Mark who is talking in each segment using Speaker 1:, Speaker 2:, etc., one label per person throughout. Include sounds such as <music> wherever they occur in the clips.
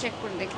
Speaker 1: Check করে দেখি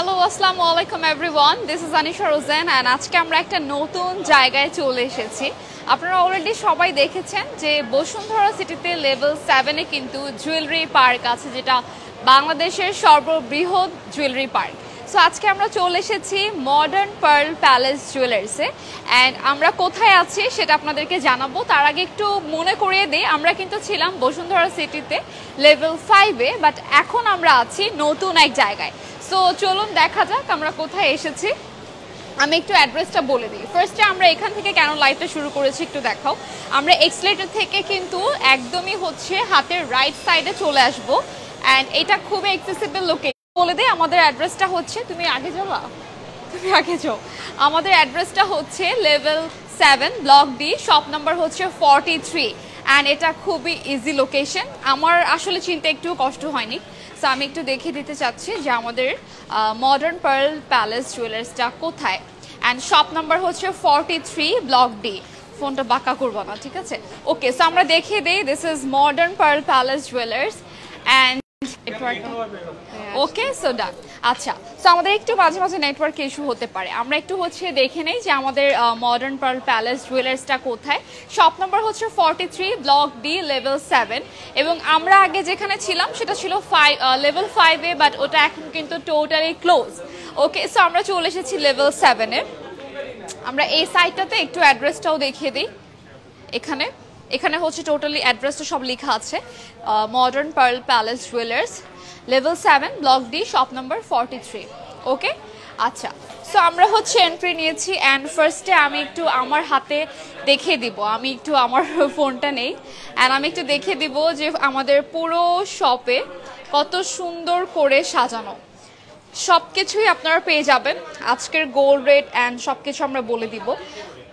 Speaker 1: hello আসসালামু আলাইকুম everyone this is Anisha Rozen and আজকে আমরা একটা নতুন জায়গায় চলে এসেছি। আপনারা অলরেডি সবাই দেখেছেন যে বসুন্ধরা সিটিতে লেভেল সেভেনে কিন্তু জুয়েলারি পার্ক আছে, যেটা বাংলাদেশের সর্ববৃহৎ জুয়েলারি পার্ক সো আজকে আমরা চলে এসেছি মডার্ন পার্ল প্যালেস জুয়েলার্সে অ্যান্ড আমরা কোথায় আছি সেটা আপনাদেরকে জানাব। তার আগে একটু মনে করিয়ে দিই, আমরা কিন্তু ছিলাম বসুন্ধরা সিটিতে লেভেল ফাইভে বাট এখন আমরা আছি নতুন এক জায়গায়। সো চলুন দেখা যাক আমরা কোথায় এসেছি। আমি একটু অ্যাড্রেসটা বলে দিই। ফার্স্টে আমরা এখান থেকে কেন লাইভটা শুরু করেছি একটু দেখাও। আমরা এক্সলেটার থেকে কিন্তু একদমই হচ্ছে হাতের রাইট সাইডে চলে আসব। অ্যান্ড এটা খুবই অ্যাক্সেসিবল লোকে বলে দিই, আমাদের অ্যাড্রেসটা হচ্ছে, তুমি আগে যাওয়া তুমি আগে যাও। আমাদের অ্যাড্রেসটা হচ্ছে level seven block B shop number হচ্ছে ফর্টি থ্রি অ্যান্ড এটা খুবই ইজি লোকেশন আমার আসলে চিনতে একটু কষ্ট হয়নি। সো আমি একটু দেখিয়ে দিতে চাচ্ছি যে আমাদের মডার্ন পার্ল প্যালেস জুয়েলার্সটা কোথায়? অ্যান্ড শপ নাম্বার হচ্ছে ফর্টি থ্রি ব্লক ডি ফোনটা বাঁকা করব না, ঠিক আছে? ওকে সো আমরা দেখিয়ে দিই this is modern pearl palace jewellers and okay so done আচ্ছা সো আমাদের একটু মাঝে মাঝে নেটওয়ার্ক ইস্যু হতে পারে। আমরা একটু হচ্ছে দেখে নেই যে আমাদের মডার্ন পার্ল প্যালেস জুয়েলার্সটা কোথায়। শপ নাম্বার হচ্ছে forty three block D level seven এবং আমরা আগে যেখানে ছিলাম, সেটা ছিল ফাইভ লেভেল ফাইভে বাট ওটা এখন কিন্তু টোটালি ক্লোজ ওকে সো আমরা চলে এসেছি লেভেল সেভেনে আমরা এই সাইটটাতে একটু অ্যাড্রেসটাও দেখিয়ে দিই, এখানে। এখানে হচ্ছে টোটালি অ্যাড্রেসটা সব লেখা আছে modern pearl palace jewellers level seven block D shop number forty three okay আচ্ছা সো আমরা হচ্ছে এন্ট্রি নিয়েছি অ্যান্ড ফার্স্টে আমি একটু আমার হাতে দেখে দিব, আমি একটু আমার <laughs> ফোনটা নেই অ্যান্ড আমি একটু দেখে দিব যে আমাদের পুরো শপে কত সুন্দর করে সাজানো। সব কিছুই আপনারা পেয়ে যাবেন, আজকের গোল্ড রেট অ্যান্ড সব কিছু আমরা বলে দিব।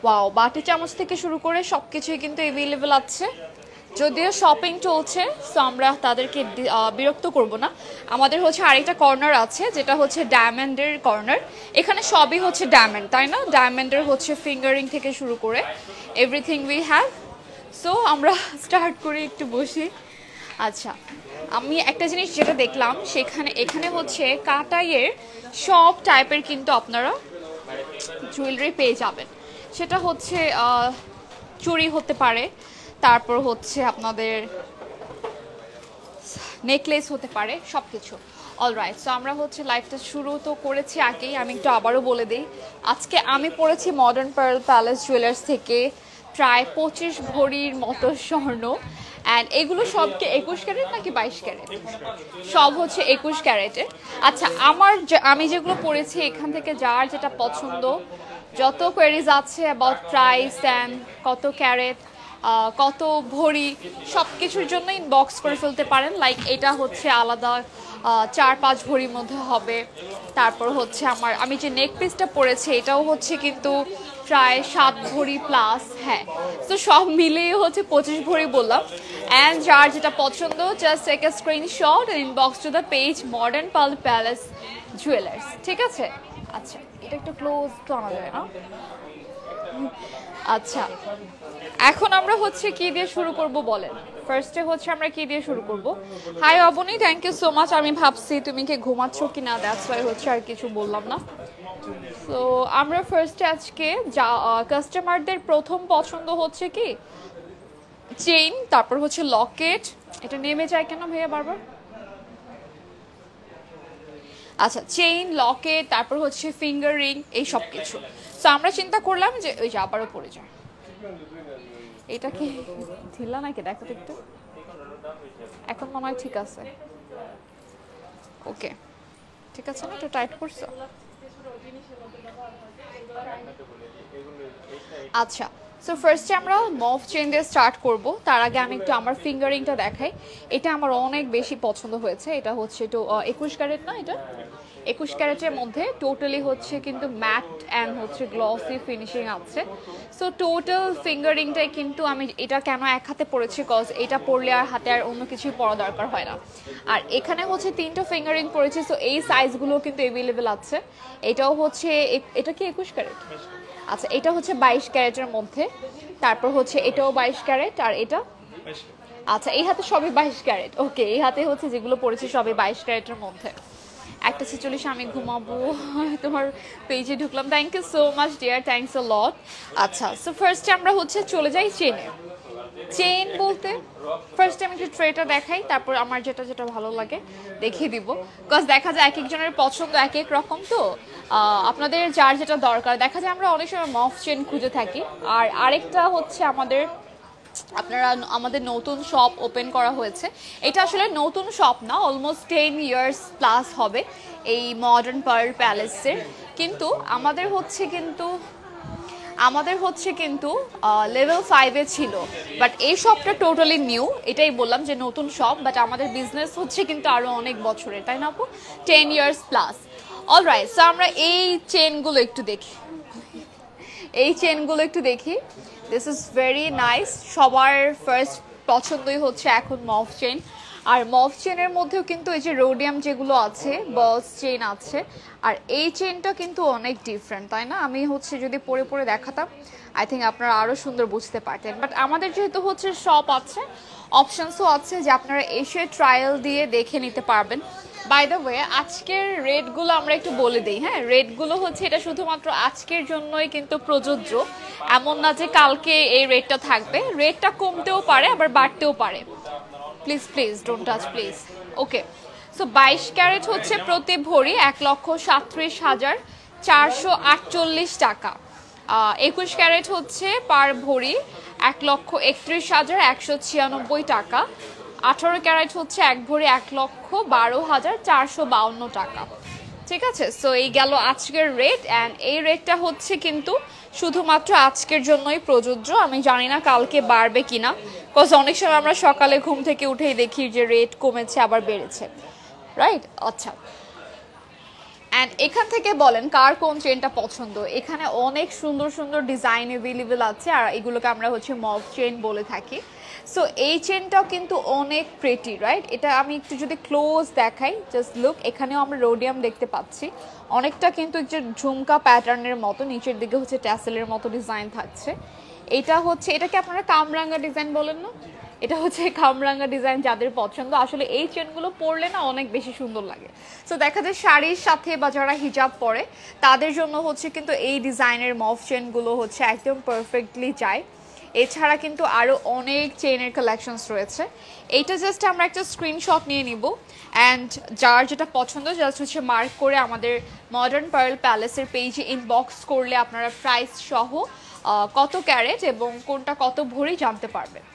Speaker 1: ওয়াও বাটি চামচ থেকে শুরু করে সব কিছুই কিন্তু অ্যাভেলেবেল আছে। যদিও শপিং চলছে সো আমরা তাদেরকে বিরক্ত করব না। আমাদের হচ্ছে আরেকটা কর্নার আছে, যেটা হচ্ছে ডায়মন্ডের কর্নার এখানে সবই হচ্ছে ডায়মন্ড তাই না? ডায়মন্ডের হচ্ছে ফিঙ্গারিং থেকে শুরু করে এভরিথিং উই হ্যাভ সো আমরা স্টার্ট করি একটু বসি। আচ্ছা আমি একটা জিনিস যেটা দেখলাম, সেখানে, এখানে হচ্ছে কাটাইয়ের সব টাইপের কিন্তু আপনারা জুয়েলারি পেয়ে যাবেন। সেটা হচ্ছে চুরি হতে পারে। তারপর হচ্ছে আপনাদের নেকলেস হতে পারে সব কিছু অলরাইট সো আমরা হচ্ছে লাইফটা শুরু তো করেছি আগেই, আমি একটু আবারও বলে দিই। আজকে আমি পড়েছি মডার্ন পার্ল প্যালেস জুয়েলার্স থেকে প্রায় পঁচিশ ভরির মতো স্বর্ণ। অ্যান্ড এগুলো সবকে একুশ ক্যারেট নাকি বাইশ ক্যারেট? সব হচ্ছে একুশ ক্যারেটের। আচ্ছা আমার আমি যেগুলো পড়েছি এখান থেকে যার যেটা পছন্দ যত কোয়ারিজ আছে অ্যাবাউট প্রাইস অ্যান্ড কত ক্যারেট কত ভরি সব কিছুর জন্য ইনবক্স করে ফেলতে পারেন। লাইক এটা হচ্ছে আলাদা চার পাঁচ ভরির মধ্যে হবে। তারপর হচ্ছে আমার, আমি যে নেক পিসটা পরেছি, এটাও হচ্ছে কিন্তু প্রায় সাত ভরি প্লাস হ্যাঁ। তো সব মিলিয়ে হচ্ছে পঁচিশ ভরি বললাম। অ্যান্ড যার যেটা পছন্দ just take a screenshot inbox to the page modern pearl palace jewellers ঠিক আছে? আচ্ছা। এটা একটু ক্লোজ তো আনা যায় না? আচ্ছা এখন আমরা হচ্ছে কি দিয়ে শুরু করব বলেন? ফার্স্টে হচ্ছে আমরা কি দিয়ে শুরু করব? Hi Aboni thank you so much আমি ভাবছি তুমি কি ঘুমাচ্ছ কি না দ্যাটস ওয়াই হচ্ছে আর কিছু বললাম না। তো আমরা ফার্স্টে আজকে যা কাস্টমারদের প্রথম পছন্দ হচ্ছে কি? চেইন তারপর হচ্ছে লকেট এটা নেমে যায় কেন ভাইয়া বারবার? আচ্ছা চেইন লকেট তারপর হচ্ছে ফিঙ্গার রিং এই সব কিছু তো আমরা চিন্তা করলাম যে, ওই যে আবারও পড়ে যায়। এটা কি ঢিলা নাকি? দেখো একটু। এখন মনে হয় ঠিক আছে। ওকে ঠিক আছে না? একটু টাইট করছ? আচ্ছা। সো ফার্স্টে আমরা মফ চেন দিয়ে স্টার্ট করব। তার আগে আমি একটু আমার ফিঙ্গারিংটা দেখাই। এটা আমার অনেক বেশি পছন্দ হয়েছে। এটা হচ্ছে একটু একুশ ক্যারেট না এটা? একুশ ক্যারেটের মধ্যে টোটালি হচ্ছে কিন্তু ম্যাট অ্যান্ড হচ্ছে গ্লসি ফিনিশিং আছে। সো টোটাল ফিঙ্গারিংটাই কিন্তু আমি এটা কেন এক হাতে পড়েছি কজ এটা পরলে আর হাতে আর অন্য কিছুই পরা দরকার হয় না। আর এখানে হচ্ছে তিনটা ফিঙ্গারিং পড়েছি সো এই সাইজগুলো কিন্তু অ্যাভেলেবেল আছে। এটাও হচ্ছে এটা কি একুশ ক্যারেট? আচ্ছা এটা হচ্ছে বাইশ ক্যারেটের মধ্যে। তারপর হচ্ছে এটাও বাইশ ক্যারেট আর এটা? আচ্ছা এই হাতে সবই বাইশ ক্যারেট। ওকে এই হাতে হচ্ছে যেগুলো পড়েছে সবই বাইশ ক্যারেটের মধ্যে। একটা ছেচল্লিশ আমি ঘুমাবো। <laughs> তোমার পেজে ঢুকলাম। Thank you so much dear thanks a lot আচ্ছা সো ফার্স্টে আমরা হচ্ছে চলে যাই চেনে চেন বলতে ফার্স্ট আমি একটু ট্রেটা দেখাই, তারপর আমার যেটা যেটা ভালো লাগে দেখিয়ে দিব। বিকজ দেখা যায় এক একজনের পছন্দ এক এক রকম তো। আপনাদের যার যেটা দরকার, দেখা যায় আমরা অনেক সময় মফ চেন খুঁজে থাকি। আর আরেকটা হচ্ছে আমাদের, আপনারা আমাদের নতুন শপ ওপেন করা হয়েছে। এটা আসলে নতুন শপ না অলমোস্ট টেন ইয়ার্স প্লাস হবে এই মডার্ন পার্ল প্যালেসের কিন্তু আমাদের হচ্ছে কিন্তু আমাদের হচ্ছে কিন্তু লেভেল ফাইভে ছিল। বাট এই শপটা টোটালি নিউ এটাই বললাম যে নতুন শপ বাট আমাদের বিজনেস হচ্ছে কিন্তু আরও অনেক বছরের, তাই না আপু? Ten years plus all right so আমরা এই চেনগুলো একটু দেখি। এই চেনগুলো একটু দেখি। দিস ইজ ভেরি নাইস সবার ফার্স্ট পছন্দই হচ্ছে এখন মফ চেন আর মফ চেনের মধ্যেও কিন্তু এই যে রোডিয়াম যেগুলো আছে বস চেন আছে, আর এই চেনটা কিন্তু অনেক ডিফারেন্ট তাই না? আমি হচ্ছে যদি পরে পরে দেখাতাম আই থিঙ্ক আপনারা আরও সুন্দর বুঝতে পারতেন। বাট আমাদের যেহেতু হচ্ছে শপ আছে অপশনসও আছে যে আপনারা এসে ট্রায়াল দিয়ে দেখে নিতে পারবেন। বাই দ্য ওয়ে আজকের রেটগুলো আমরা একটু বলে দিই হ্যাঁ? রেটগুলো হচ্ছে এটা শুধুমাত্র আজকের জন্যই কিন্তু প্রযোজ্য, এমন না যে কালকে এই রেটটা থাকবে। রেটটা কমতেও পারে, আবার বাড়তেও পারে। Please please don't touch please okay so বাইশ ক্যারেট হচ্ছে প্রতি ভরি এক লক্ষ সাতত্রিশ হাজার চারশো আটচল্লিশ টাকা। একুশ ক্যারেট হচ্ছে পার ভরি এক লক্ষ একত্রিশ হাজার একশো ছিয়ানব্বই টাকা। আঠারো ক্যারেট হচ্ছে এক ভরি এক লক্ষ বারো হাজার চারশো বাউন্ন টাকা। ঠিক আছে? সো এই গেল আজকের রেট অ্যান্ড এই রেটটা হচ্ছে কিন্তু শুধুমাত্র আজকের জন্যই প্রযোজ্য, আমি জানি না কালকে বাড়বে কিনা বিকজ অনেক সময় আমরা সকালে ঘুম থেকে উঠেই দেখি যে রেট কমেছে, আবার বেড়েছে। রাইট আচ্ছা। অ্যান্ড এখান থেকে বলেন, কার কোন চেনটা পছন্দ? এখানে অনেক সুন্দর সুন্দর ডিজাইন অ্যাভেলেবেল আছে, আর এগুলোকে আমরা হচ্ছে মগ চেন বলে থাকি। সো এই চেনটাও কিন্তু অনেক প্রেটি রাইট এটা আমি একটু যদি ক্লোজ দেখাই জাস্ট লুক এখানেও আমরা রোডিয়াম দেখতে পাচ্ছি। অনেকটা কিন্তু যে ঝুমকা প্যাটার্নের মতো, নিচের দিকে হচ্ছে ট্যাসেলের মতো ডিজাইন থাকছে। এটা হচ্ছে এটাকে আপনারা কামরাঙ্গা ডিজাইন বলেন না? এটা হচ্ছে কামরাঙ্গা ডিজাইন যাদের পছন্দ। আসলে এই চেনগুলো পরলে না অনেক বেশি সুন্দর লাগে। সো দেখা যায় শাড়ির সাথে বা যারা হিজাব পরে, তাদের জন্য হচ্ছে কিন্তু এই ডিজাইনের মফ চেনগুলো হচ্ছে একদম পারফেক্টলি যায়। এছাড়া কিন্তু আরও অনেক চেনের কালেকশনস রয়েছে। এইটা জাস্ট আমরা একটা স্ক্রিনশট নিয়ে নিব। অ্যান্ড যার যেটা পছন্দ জাস্ট হচ্ছে মার্ক করে আমাদের মডার্ন পার্ল প্যালেসের পেজে ইনবক্স করলে আপনারা প্রাইস সহ কত ক্যারেট এবং কোনটা কত ভরি জানতে পারবেন।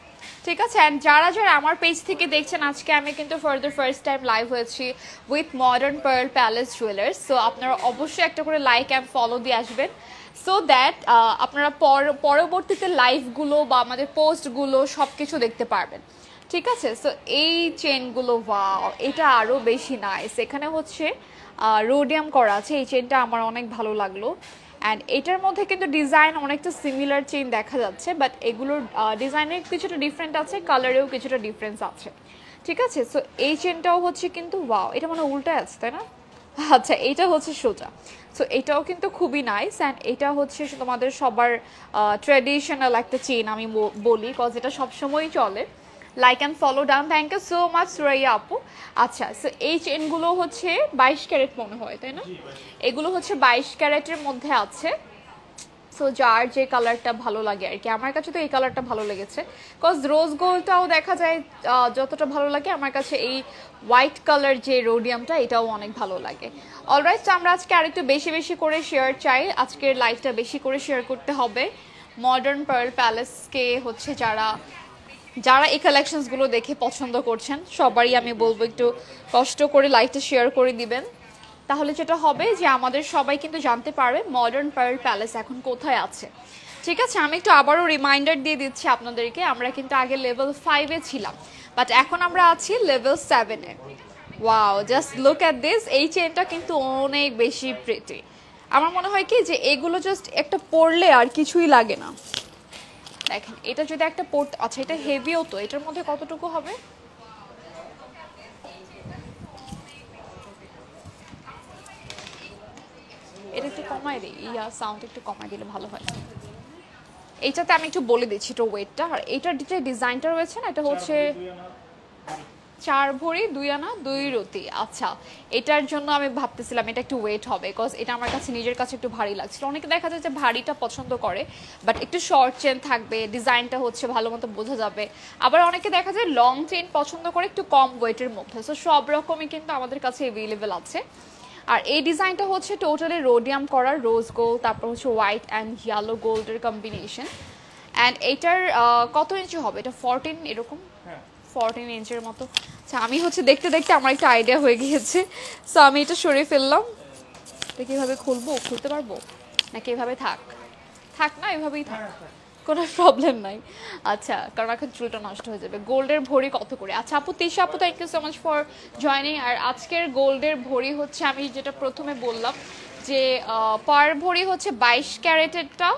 Speaker 1: ঠিক আছে? অ্যান্ড যারা যারা আমার পেজ থেকে দেখছেন, আজকে আমি কিন্তু ফার্দার ফার্স্ট টাইম লাইভ হয়েছি with modern pearl palace jewellers so আপনারা অবশ্যই একটা করে লাইক অ্যান্ড ফলো দিয়ে আসবেন। সো দ্যাট আপনারা পর- পরবর্তীতে লাইভগুলো বা আমাদের পোস্টগুলো সব কিছু দেখতে পারবেন। ঠিক আছে? সো এই চেনগুলো ওয়াও এটা আরও বেশি নাইস এখানে হচ্ছে রোডিয়াম করা আছে। এই চেনটা আমার অনেক ভালো লাগল। অ্যান্ড এটার মধ্যে কিন্তু ডিজাইন অনেকটা সিমিলার চেন দেখা যাচ্ছে বাট এগুলোর ডিজাইনের কিছুটা ডিফারেন্ট আছে কালারেও কিছুটা ডিফারেন্স আছে। ঠিক আছে? সো এই চেনটাও হচ্ছে কিন্তু ওয়াও এটা মানে উল্টা আছে, তাই না? আচ্ছা এইটা হচ্ছে সোজা। সো এটাও কিন্তু খুবই নাইস অ্যান্ড এটা হচ্ছে তোমাদের সবার ট্রেডিশনাল একটা চেন আমি বলি কজ এটা সবসময়ই চলে। Like and follow down thank you so much Suraiya আপু। আচ্ছা সো এই চেনগুলো হচ্ছে বাইশ ক্যারেট মনে হয় তাই না? এগুলো হচ্ছে বাইশ ক্যারেটের মধ্যে আছে। সো যার যে কালারটা ভালো লাগে আর কি। আমার কাছে তো এই কালারটা ভালো লেগেছে। কজ রোজ গোল্ডটাও দেখা যায় যতটা ভালো লাগে, আমার কাছে এই হোয়াইট কালার যে রোডিয়ামটা এটাও অনেক ভালো লাগে। অলরাইট আমরা আজকে আরেকটু বেশি বেশি করে শেয়ার চাই। আজকের লাইভটা বেশি করে শেয়ার করতে হবে। মডার্ন পার্ল প্যালেসকে হচ্ছে যারা যারা এই কালেকশনসগুলো দেখে পছন্দ করছেন, সবারই আমি বলব একটু কষ্ট করে লাইভটা শেয়ার করে দিবেন। তাহলে যেটা হবে যে আমাদের সবাই কিন্তু জানতে পারবে মডার্ন পার্ল প্যালেস এখন কোথায় আছে। ঠিক আছে, আমি একটু আবারও রিমাইন্ডার দিয়ে দিচ্ছি আপনাদেরকে, আমরা কিন্তু আগে লেভেল ফাইভে ছিলাম বাট এখন আমরা আছি লেভেল সেভেনে wow just look at this এই চেনটা কিন্তু অনেক বেশি প্রেটি আমার মনে হয় কি যে এগুলো জাস্ট একটা পড়লে আর কিছুই লাগে না। দেখেন, এটা যদি একটা পড়তে আচ্ছা এটা হেভিও তো, এটার মধ্যে কতটুকু হবে? এটা একটু কমাই দিই ইয়া সাউন্ড একটু কমাই দিলে ভালো হয়। এইটাতে আমি একটু বলে দিচ্ছি একটু ওয়েটটা আর এইটার যে ডিজাইনটা রয়েছে না এটা হচ্ছে চার ভরি দুই আনা দুই রতি আচ্ছা এটার জন্য আমি ভাবতেছিলাম এটা একটু ওয়েট হবে বিকজ এটা আমার কাছে নিজের কাছে একটু ভারী লাগছিল। অনেকে দেখা যায় যে ভারীটা পছন্দ করে বাট একটু শর্ট চেন থাকবে ডিজাইনটা হচ্ছে ভালো মতো বোঝা যাবে। আবার অনেকে দেখা যায় লং চেন পছন্দ করে একটু কম ওয়েটের মধ্যে। সো সব রকমই কিন্তু আমাদের কাছে অ্যাভেলেবেল আছে। আর এই ডিজাইনটা হচ্ছে টোটালি রোডিয়াম করার রোজ গোল্ড তারপর হচ্ছে হোয়াইট অ্যান্ড ইয়েলো গোল্ডের কম্বিনেশন অ্যান্ড এইটার কত ইঞ্চি হবে? এটা ফরটিন এরকম? ফরটিন ইঞ্চের মতো। আচ্ছা আমি হচ্ছে দেখতে দেখতে আমার একটা আইডিয়া হয়ে গিয়েছে। সো আমি এটা সরিয়ে ফেললাম। এটা কীভাবে খুলবো? খুলতে পারব? নাকি এভাবে থাক? থাক না এভাবেই থাক। কোনো প্রবলেম নাই। আচ্ছা কারণ এখন চুলটা নষ্ট হয়ে যাবে। গোল্ডের ভরি কত করে? আচ্ছা আপু, তিশা আপু thank you so much for joining আর আজকের গোল্ডের ভরি হচ্ছে, আমি যেটা প্রথমে বললাম যে পার ভরি হচ্ছে বাইশ ক্যারেটেরটা।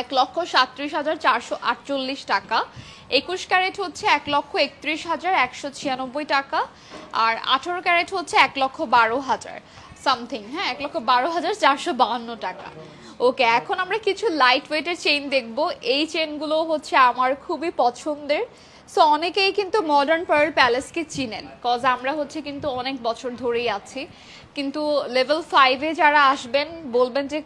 Speaker 1: এক লক্ষ সাতত্রিশ হাজার চারশো আটচল্লিশ টাকা। একুশ ক্যারেট হচ্ছে এক লক্ষ একত্রিশ হাজার একশো ছিয়ানব্বই টাকা। আর আঠারো ক্যারেট হচ্ছে এক লক্ষ বারো হাজার সামথিং হ্যাঁ এক লক্ষ বারো হাজার চারশো বাহান্ন টাকা। ওকে এখন আমরা কিছু লাইট ওয়েটের চেইন দেখব। এই চেনগুলো হচ্ছে আমার খুবই পছন্দের। সো অনেকেই কিন্তু মডার্ন পার্ল প্যালেসকে চিনেন কজ আমরা হচ্ছে কিন্তু অনেক বছর ধরেই আছি। কিন্তু লেভেল ফাইভে যারা আসবেন, বলবেন যে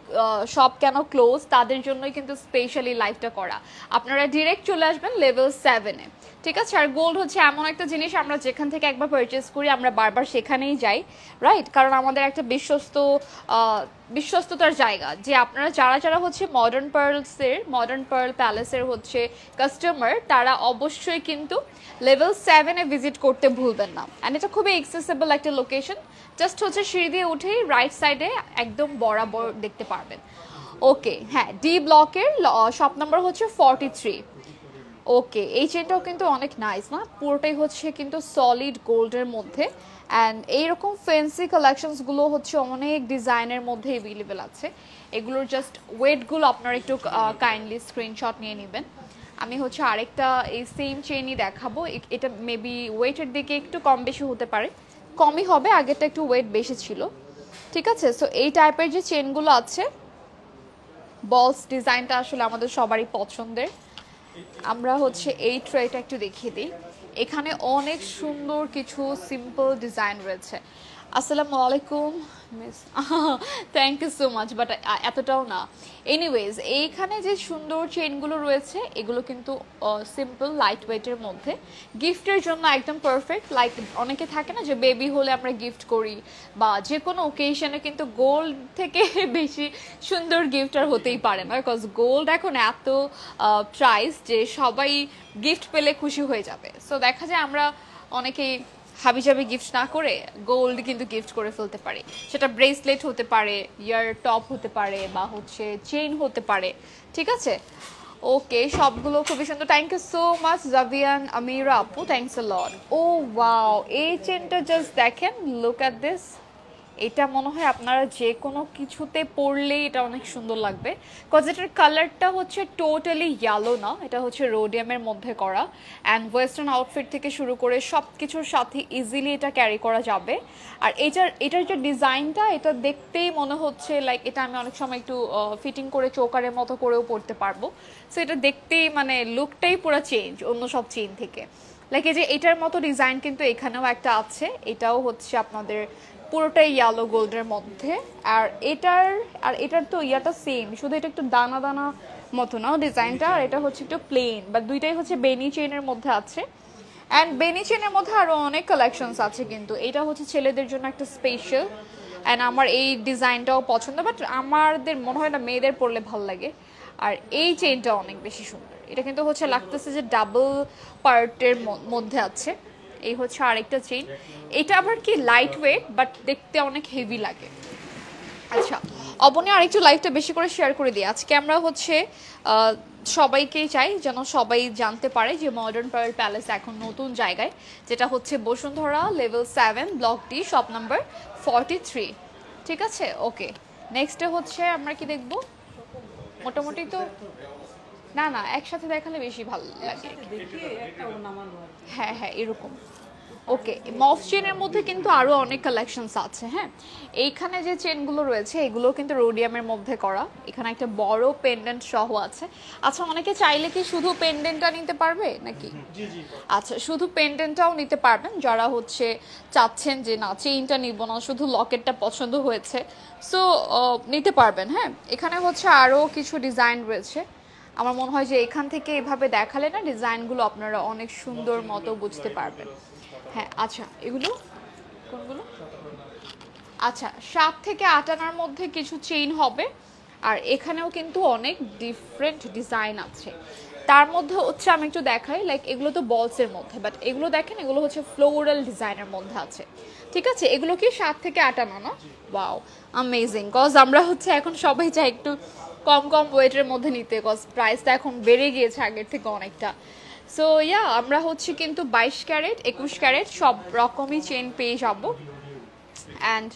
Speaker 1: সব কেন ক্লোজ তাদের জন্যই কিন্তু স্পেশালি লাইভটা করা। আপনারা ডিরেক্ট চলে আসবেন লেভেল সেভেনে ঠিক আছে? আর গোল্ড হচ্ছে এমন একটা জিনিস আমরা যেখান থেকে একবার পারচেস করি, আমরা বারবার সেখানেই যাই রাইট কারণ আমাদের একটা বিশ্বস্ত বিশ্বস্ততার জায়গা যে আপনারা যারা যারা হচ্ছে মডার্ন পার্লসের মডার্ন পার্ল প্যালেসের হচ্ছে কাস্টমার তারা অবশ্যই কিন্তু লেভেল সেভেনে ভিজিট করতে ভুলবেন না। অ্যান্ড এটা খুবই এক্সেসেবল একটা লোকেশন জাস্ট হচ্ছে সিঁড়ি দিয়ে উঠেই রাইট সাইডে একদম বরাবর দেখতে পারবেন। ওকে হ্যাঁ ডি ব্লকের শপ নম্বর হচ্ছে ফর্টি থ্রি ওকে এই চেনটাও কিন্তু অনেক নাইস না? পুরোটাই হচ্ছে কিন্তু সলিড গোল্ডের মধ্যে অ্যান্ড এইরকম ফেন্সি কালেকশনসগুলো হচ্ছে অনেক ডিজাইনের মধ্যে অ্যাভেলেবেল আছে। এগুলোর জাস্ট ওয়েটগুলো আপনারা একটু কাইন্ডলি স্ক্রিনশট নিয়ে নেবেন। আমি হচ্ছে আরেকটা এই সেম চেনই দেখাবো। এটা মেবি ওয়েটের দিকে একটু কম বেশি হতে পারে। কমই হবে, আগেরটা একটু ওয়েট বেশি ছিল। ঠিক আছে? সো এই টাইপের যে চেনগুলো আছে বলস ডিজাইনটা আসলে আমাদের সবারই পছন্দের। আমরা হচ্ছে এই ট্রেটা একটু দেখিয়ে দিই। এখানে অনেক সুন্দর কিছু সিম্পল ডিজাইন রয়েছে। আসসালামু আলাইকুম miss thank you so much but এতটাও না. এনিওয়েজ এইখানে যে সুন্দর চেনগুলো রয়েছে, এগুলো কিন্তু সিম্পল লাইট ওয়েটের মধ্যে। গিফটের জন্য একদম পারফেক্ট লাইক অনেকে থাকে না যে বেবি হলে আমরা গিফট করি, বা যে কোনো ওকেশনে কিন্তু গোল্ড থেকে <laughs> বেশি সুন্দর গিফট আর হতেই পারে না বিকজ গোল্ড এখন এত প্রাইস যে সবাই গিফট পেলে খুশি হয়ে যাবে। সো দেখা যায় আমরা অনেকেই হাবিজাবি গিফট না করে গোল্ড কিন্তু গিফট করে ফেলতে পারি। সেটা ব্রেসলেট হতে পারে ইয়ার টপ হতে পারে বা হচ্ছে চেইন হতে পারে। ঠিক আছে? ওকে সবগুলো খুবই সুন্দর। Thank you so much Javian Amira আপু thanks a lot O wow এই চেনটা জাস্ট দেখেন লুক অ্যাট দিস এটা মনে হয় আপনারা যে কোনো কিছুতে পরলেই এটা অনেক সুন্দর লাগবে। কজ এটার কালারটা হচ্ছে টোটালি ইয়েলো না, এটা হচ্ছে রোডিয়ামের মধ্যে করা। অ্যান্ড ওয়েস্টার্ন আউটফিট থেকে শুরু করে সব কিছুর সাথে ইজিলি এটা ক্যারি করা যাবে। আর এটার এটার যে ডিজাইনটা এটা দেখতেই মনে হচ্ছে লাইক এটা আমি অনেক সময় একটু ফিটিং করে চোকারের মতো করেও পরতে পারব। সো এটা দেখতেই মানে লুকটাই পুরো চেঞ্জ অন্য সব চেন থেকে। লাইক এই যে এটার মতো ডিজাইন কিন্তু এখানেও একটা আছে, এটাও হচ্ছে আপনাদের পুরোটাই ইয়েলো গোল্ডের মধ্যে। আর এটার আর এটার তো ইয়াটা সেম শুধু এটা একটু দানা দানা মতো না ডিজাইনটা আর এটা হচ্ছে একটু প্লেন বা দুইটাই হচ্ছে বেনি চেনের মধ্যে আছে। অ্যান্ড বেনি চেনের মধ্যে আরও অনেক কালেকশনস আছে কিন্তু। এটা হচ্ছে ছেলেদের জন্য একটা স্পেশাল অ্যান্ড আমার এই ডিজাইনটাও পছন্দ বাট আমাদের মনে হয় না মেয়েদের পরলে ভালো লাগে। আর এই চেইনটা অনেক বেশি সুন্দর। এটা কিন্তু হচ্ছে লাগতেছে যে ডাবল পার্টের মধ্যে আছে। এই হচ্ছে আরেকটা চেইন এটা আবার কি লাইট ওয়েট বাট দেখতে অনেক হেভি লাগে। আচ্ছা অবনী আরেকটু লাইভটা বেশি করে শেয়ার করে দিই। আজকে আমরা হচ্ছে সবাইকেই চাই যেন সবাই জানতে পারে যে মডার্ন পার্ল প্যালেস এখন নতুন জায়গায়, যেটা হচ্ছে Bashundhara level seven block D shop number forty three ঠিক আছে? ওকে নেক্সটে হচ্ছে আমরা কি দেখব? মোটামুটি তো না না একসাথে দেখালে বেশি ভালো লাগে। হ্যাঁ হ্যাঁ এরকম। ওকে মফ চেনের মধ্যে কিন্তু আরও অনেক কালেকশনস আছে হ্যাঁ? এইখানে যে চেনগুলো রয়েছে এগুলো কিন্তু রোডিয়ামের মধ্যে করা। এখানে একটা বড় পেন্ডেন্ট সহ আছে। আচ্ছা অনেকে চাইলে কি শুধু পেন্ডেন্টটা নিতে পারবে নাকি? আচ্ছা শুধু পেন্ডেন্টটাও নিতে পারবেন। যারা হচ্ছে চাচ্ছেন যে না চেইনটা নিব না শুধু লকেটটা পছন্দ হয়েছে। সো নিতে পারবেন হ্যাঁ? এখানে হচ্ছে আরও কিছু ডিজাইন রয়েছে। আমার মনে হয় যে এখান থেকে এভাবে দেখালে না ডিজাইনগুলো আপনারা অনেক সুন্দর মতো বুঝতে পারবেন। হ্যাঁ আচ্ছা এগুলো? কোনগুলো? আচ্ছা সাত থেকে আট আনার মধ্যে কিছু চেইন হবে, আর এখানেও কিন্তু অনেক ডিফারেন্ট ডিজাইন আছে। তার মধ্যে হচ্ছে আমি একটু দেখাই লাইক এগুলো তো বলসের মধ্যে বাট এগুলো দেখেন, এগুলো হচ্ছে ফ্লোরাল ডিজাইনের মধ্যে আছে। ঠিক আছে? এগুলো কি সাত থেকে আট আনা, না? ওয়াও আমেজিং কজ আমরা হচ্ছে এখন সবাই চাই একটু কম কম ওয়েটের মধ্যে নিতে কজ প্রাইসটা এখন বেড়ে গিয়েছে আগের থেকে অনেকটা। সো ইয়া আমরা হচ্ছে কিন্তু বাইশ ক্যারেট, একুশ ক্যারেট সব রকমই চেন পেয়ে যাব। অ্যান্ড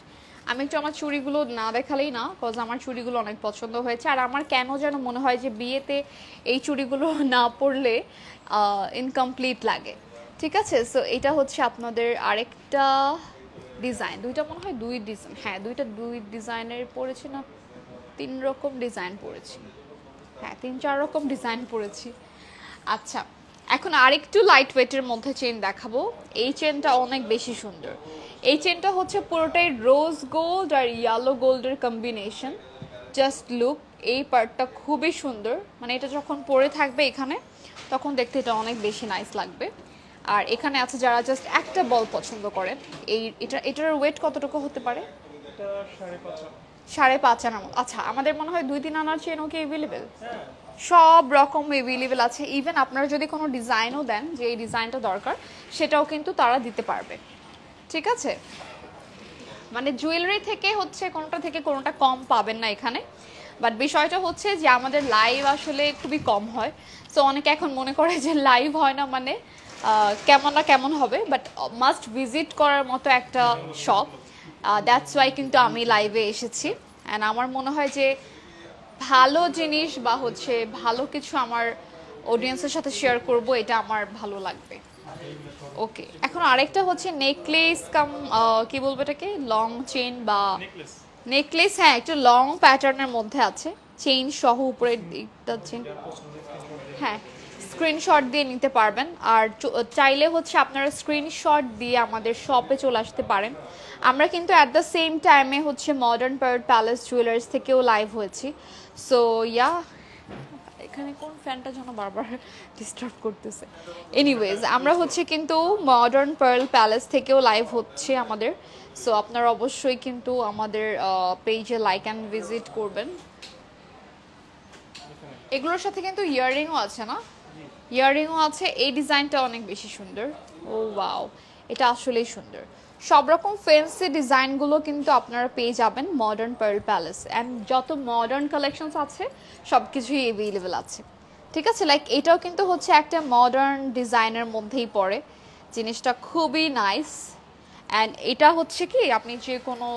Speaker 1: আমি একটু আমার চুড়িগুলো না দেখালেই না কজ আমার চুড়িগুলো অনেক পছন্দ হয়েছে। আর আমার কেন যেন মনে হয় যে বিয়েতে এই চুড়িগুলো <laughs> না পরলে ইনকমপ্লিট লাগে। ঠিক আছে? সো এটা হচ্ছে আপনাদের আরেকটা ডিজাইন দুইটা মনে হয় দুই ডিজাইন হ্যাঁ দুইটা দুই ডিজাইনের পড়েছি না? তিন রকম ডিজাইন পরেছি। হ্যাঁ তিন চার রকম ডিজাইন পরেছি। আচ্ছা এখন আরেকটু লাইট ওয়েটের মধ্যে চেন দেখাবো। এই চেনটা অনেক বেশি সুন্দর। এই চেনটা হচ্ছে পুরোটাই রোজ গোল্ড আর ইয়েলো গোল্ডের কম্বিনেশন জাস্ট লুক এই পার্টটা খুবই সুন্দর। মানে এটা যখন পরে থাকবে এখানে, তখন দেখতে এটা অনেক বেশি নাইস লাগবে। আর এখানে আছে যারা জাস্ট একটা বল পছন্দ করেন, এই, এটা, এটার ওয়েট কতটুকু হতে পারে?
Speaker 2: সাড়ে পাঁচ আনা।
Speaker 1: আনার মতো। আচ্ছা আমাদের মনে হয় দুই, তিন আনার চেনও কি অ্যাভেলেবেল সব রকম অ্যাভেলেবেল আছে। ইভেন আপনারা যদি কোনো ডিজাইনও দেন যে এই ডিজাইনটা দরকার, সেটাও কিন্তু তারা দিতে পারবে। ঠিক আছে? মানে জুয়েলারি থেকে হচ্ছে কোনোটা থেকে কোনোটা কম পাবেন না এখানে। বাট বিষয়টা হচ্ছে যে আমাদের লাইভ আসলে খুবই কম হয়। সো অনেকে এখন মনে করে যে লাইভ হয় না মানে কেমন না কেমন হবে। বাট মাস্ট ভিজিট করার মতো একটা শপ দ্যাটস ওয়াই কিন্তু আমি লাইভে এসেছি। অ্যান্ড আমার মনে হয় যে ভালো জিনিস বা হচ্ছে ভালো কিছু আমার অডিয়েন্সের সাথে শেয়ার করব এটা আমার ভালো লাগবে। ওকে এখন আরেকটা হচ্ছে নেকলেস কাম কি বলব এটাকে? লং চেন বা
Speaker 2: নেকলেস
Speaker 1: নেকলেস হ্যাঁ একটু লং প্যাটার্নের মধ্যে আছে। চেইন সহ উপরের দিকটা চেন হ্যাঁ স্ক্রিনশট দিয়ে নিতে পারবেন। আর চাইলে হচ্ছে আপনারা স্ক্রিনশট দিয়ে আমাদের শপে চলে আসতে পারেন। আমরা কিন্তু অ্যাট দ্য সেম টাইমে হচ্ছে মডার্ন পার্ট প্যালেস জুয়েলার্স থেকেও লাইভ হয়েছি। সো ইয়া এখানে কোন ফ্যানটা যেন বারবার ডিস্টার্ব করতেছে। এনিওয়েজ আমরা হচ্ছে কিন্তু মডার্ন পার্ল প্যালেস থেকেও লাইভ হচ্ছে আমাদের। সো আপনারা অবশ্যই কিন্তু আমাদের পেজে লাইক অ্যান্ড ভিজিট করবেন। এগুলোর সাথে কিন্তু ইয়াররিংও আছে, না? ইয়াররিংও আছে। এই ডিজাইনটা অনেক বেশি সুন্দর। ও ওয়াও এটা আসলেই সুন্দর। সব রকম ফেন্সি ডিজাইনগুলো কিন্তু আপনারা পেয়ে যাবেন মডার্ন পার্ল প্যালেস অ্যান্ড যত মডার্ন কালেকশনস আছে সব কিছুই অ্যাভেলেবেল আছে। ঠিক আছে? লাইক এটাও কিন্তু হচ্ছে একটা মডার্ন ডিজাইনের মধ্যেই পড়ে। জিনিসটা খুবই নাইস অ্যান্ড এটা হচ্ছে কি, আপনি যে কোনো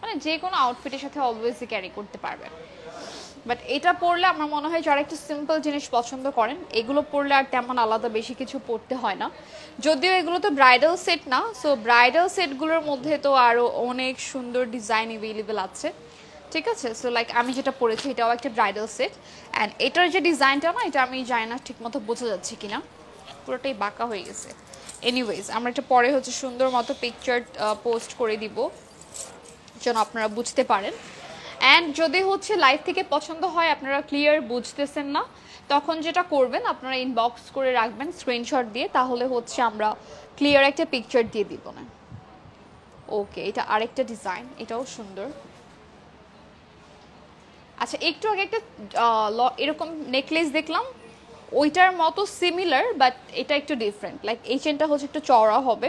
Speaker 1: মানে যে কোনো আউটফিটের সাথে অলওয়েজই ক্যারি করতে পারবেন। বাট এটা পরলে আমার মনে হয় যারা একটু সিম্পল জিনিস পছন্দ করেন, এগুলো পরলে আর তেমন আলাদা বেশি কিছু পরতে হয় না। যদিও এগুলো তো ব্রাইডাল সেট না সো ব্রাইডাল সেটগুলোর মধ্যে তো আরও অনেক সুন্দর ডিজাইন অ্যাভেলেবেল আছে। ঠিক আছে? সো লাইক আমি যেটা পরেছি এটাও একটা ব্রাইডাল সেট অ্যান্ড এটার যে ডিজাইনটা না, এটা আমি জানি না ঠিক মতো বোঝা যাচ্ছে কিনা। পুরোটাই বাঁকা হয়ে গেছে। এনিওয়েজ আমরা এটা পরে হচ্ছে সুন্দর মতো পিকচার পোস্ট করে দিব। যেন আপনারা বুঝতে পারেন। অ্যান্ড যদি হচ্ছে লাইভ থেকে পছন্দ হয়, আপনারা ক্লিয়ার বুঝতেছেন না, তখন যেটা করবেন, আপনারা ইনবক্স করে রাখবেন স্ক্রিনশট দিয়ে, তাহলে হচ্ছে আমরা ক্লিয়ার একটা পিকচার দিয়ে দিব না। ওকে এটা আরেকটা ডিজাইন এটাও সুন্দর। আচ্ছা একটু আগে একটা এরকম নেকলেস দেখলাম, ওইটার মতো সিমিলার বাট এটা একটু ডিফারেন্ট লাইক এই চেনটা হচ্ছে একটু চওড়া হবে,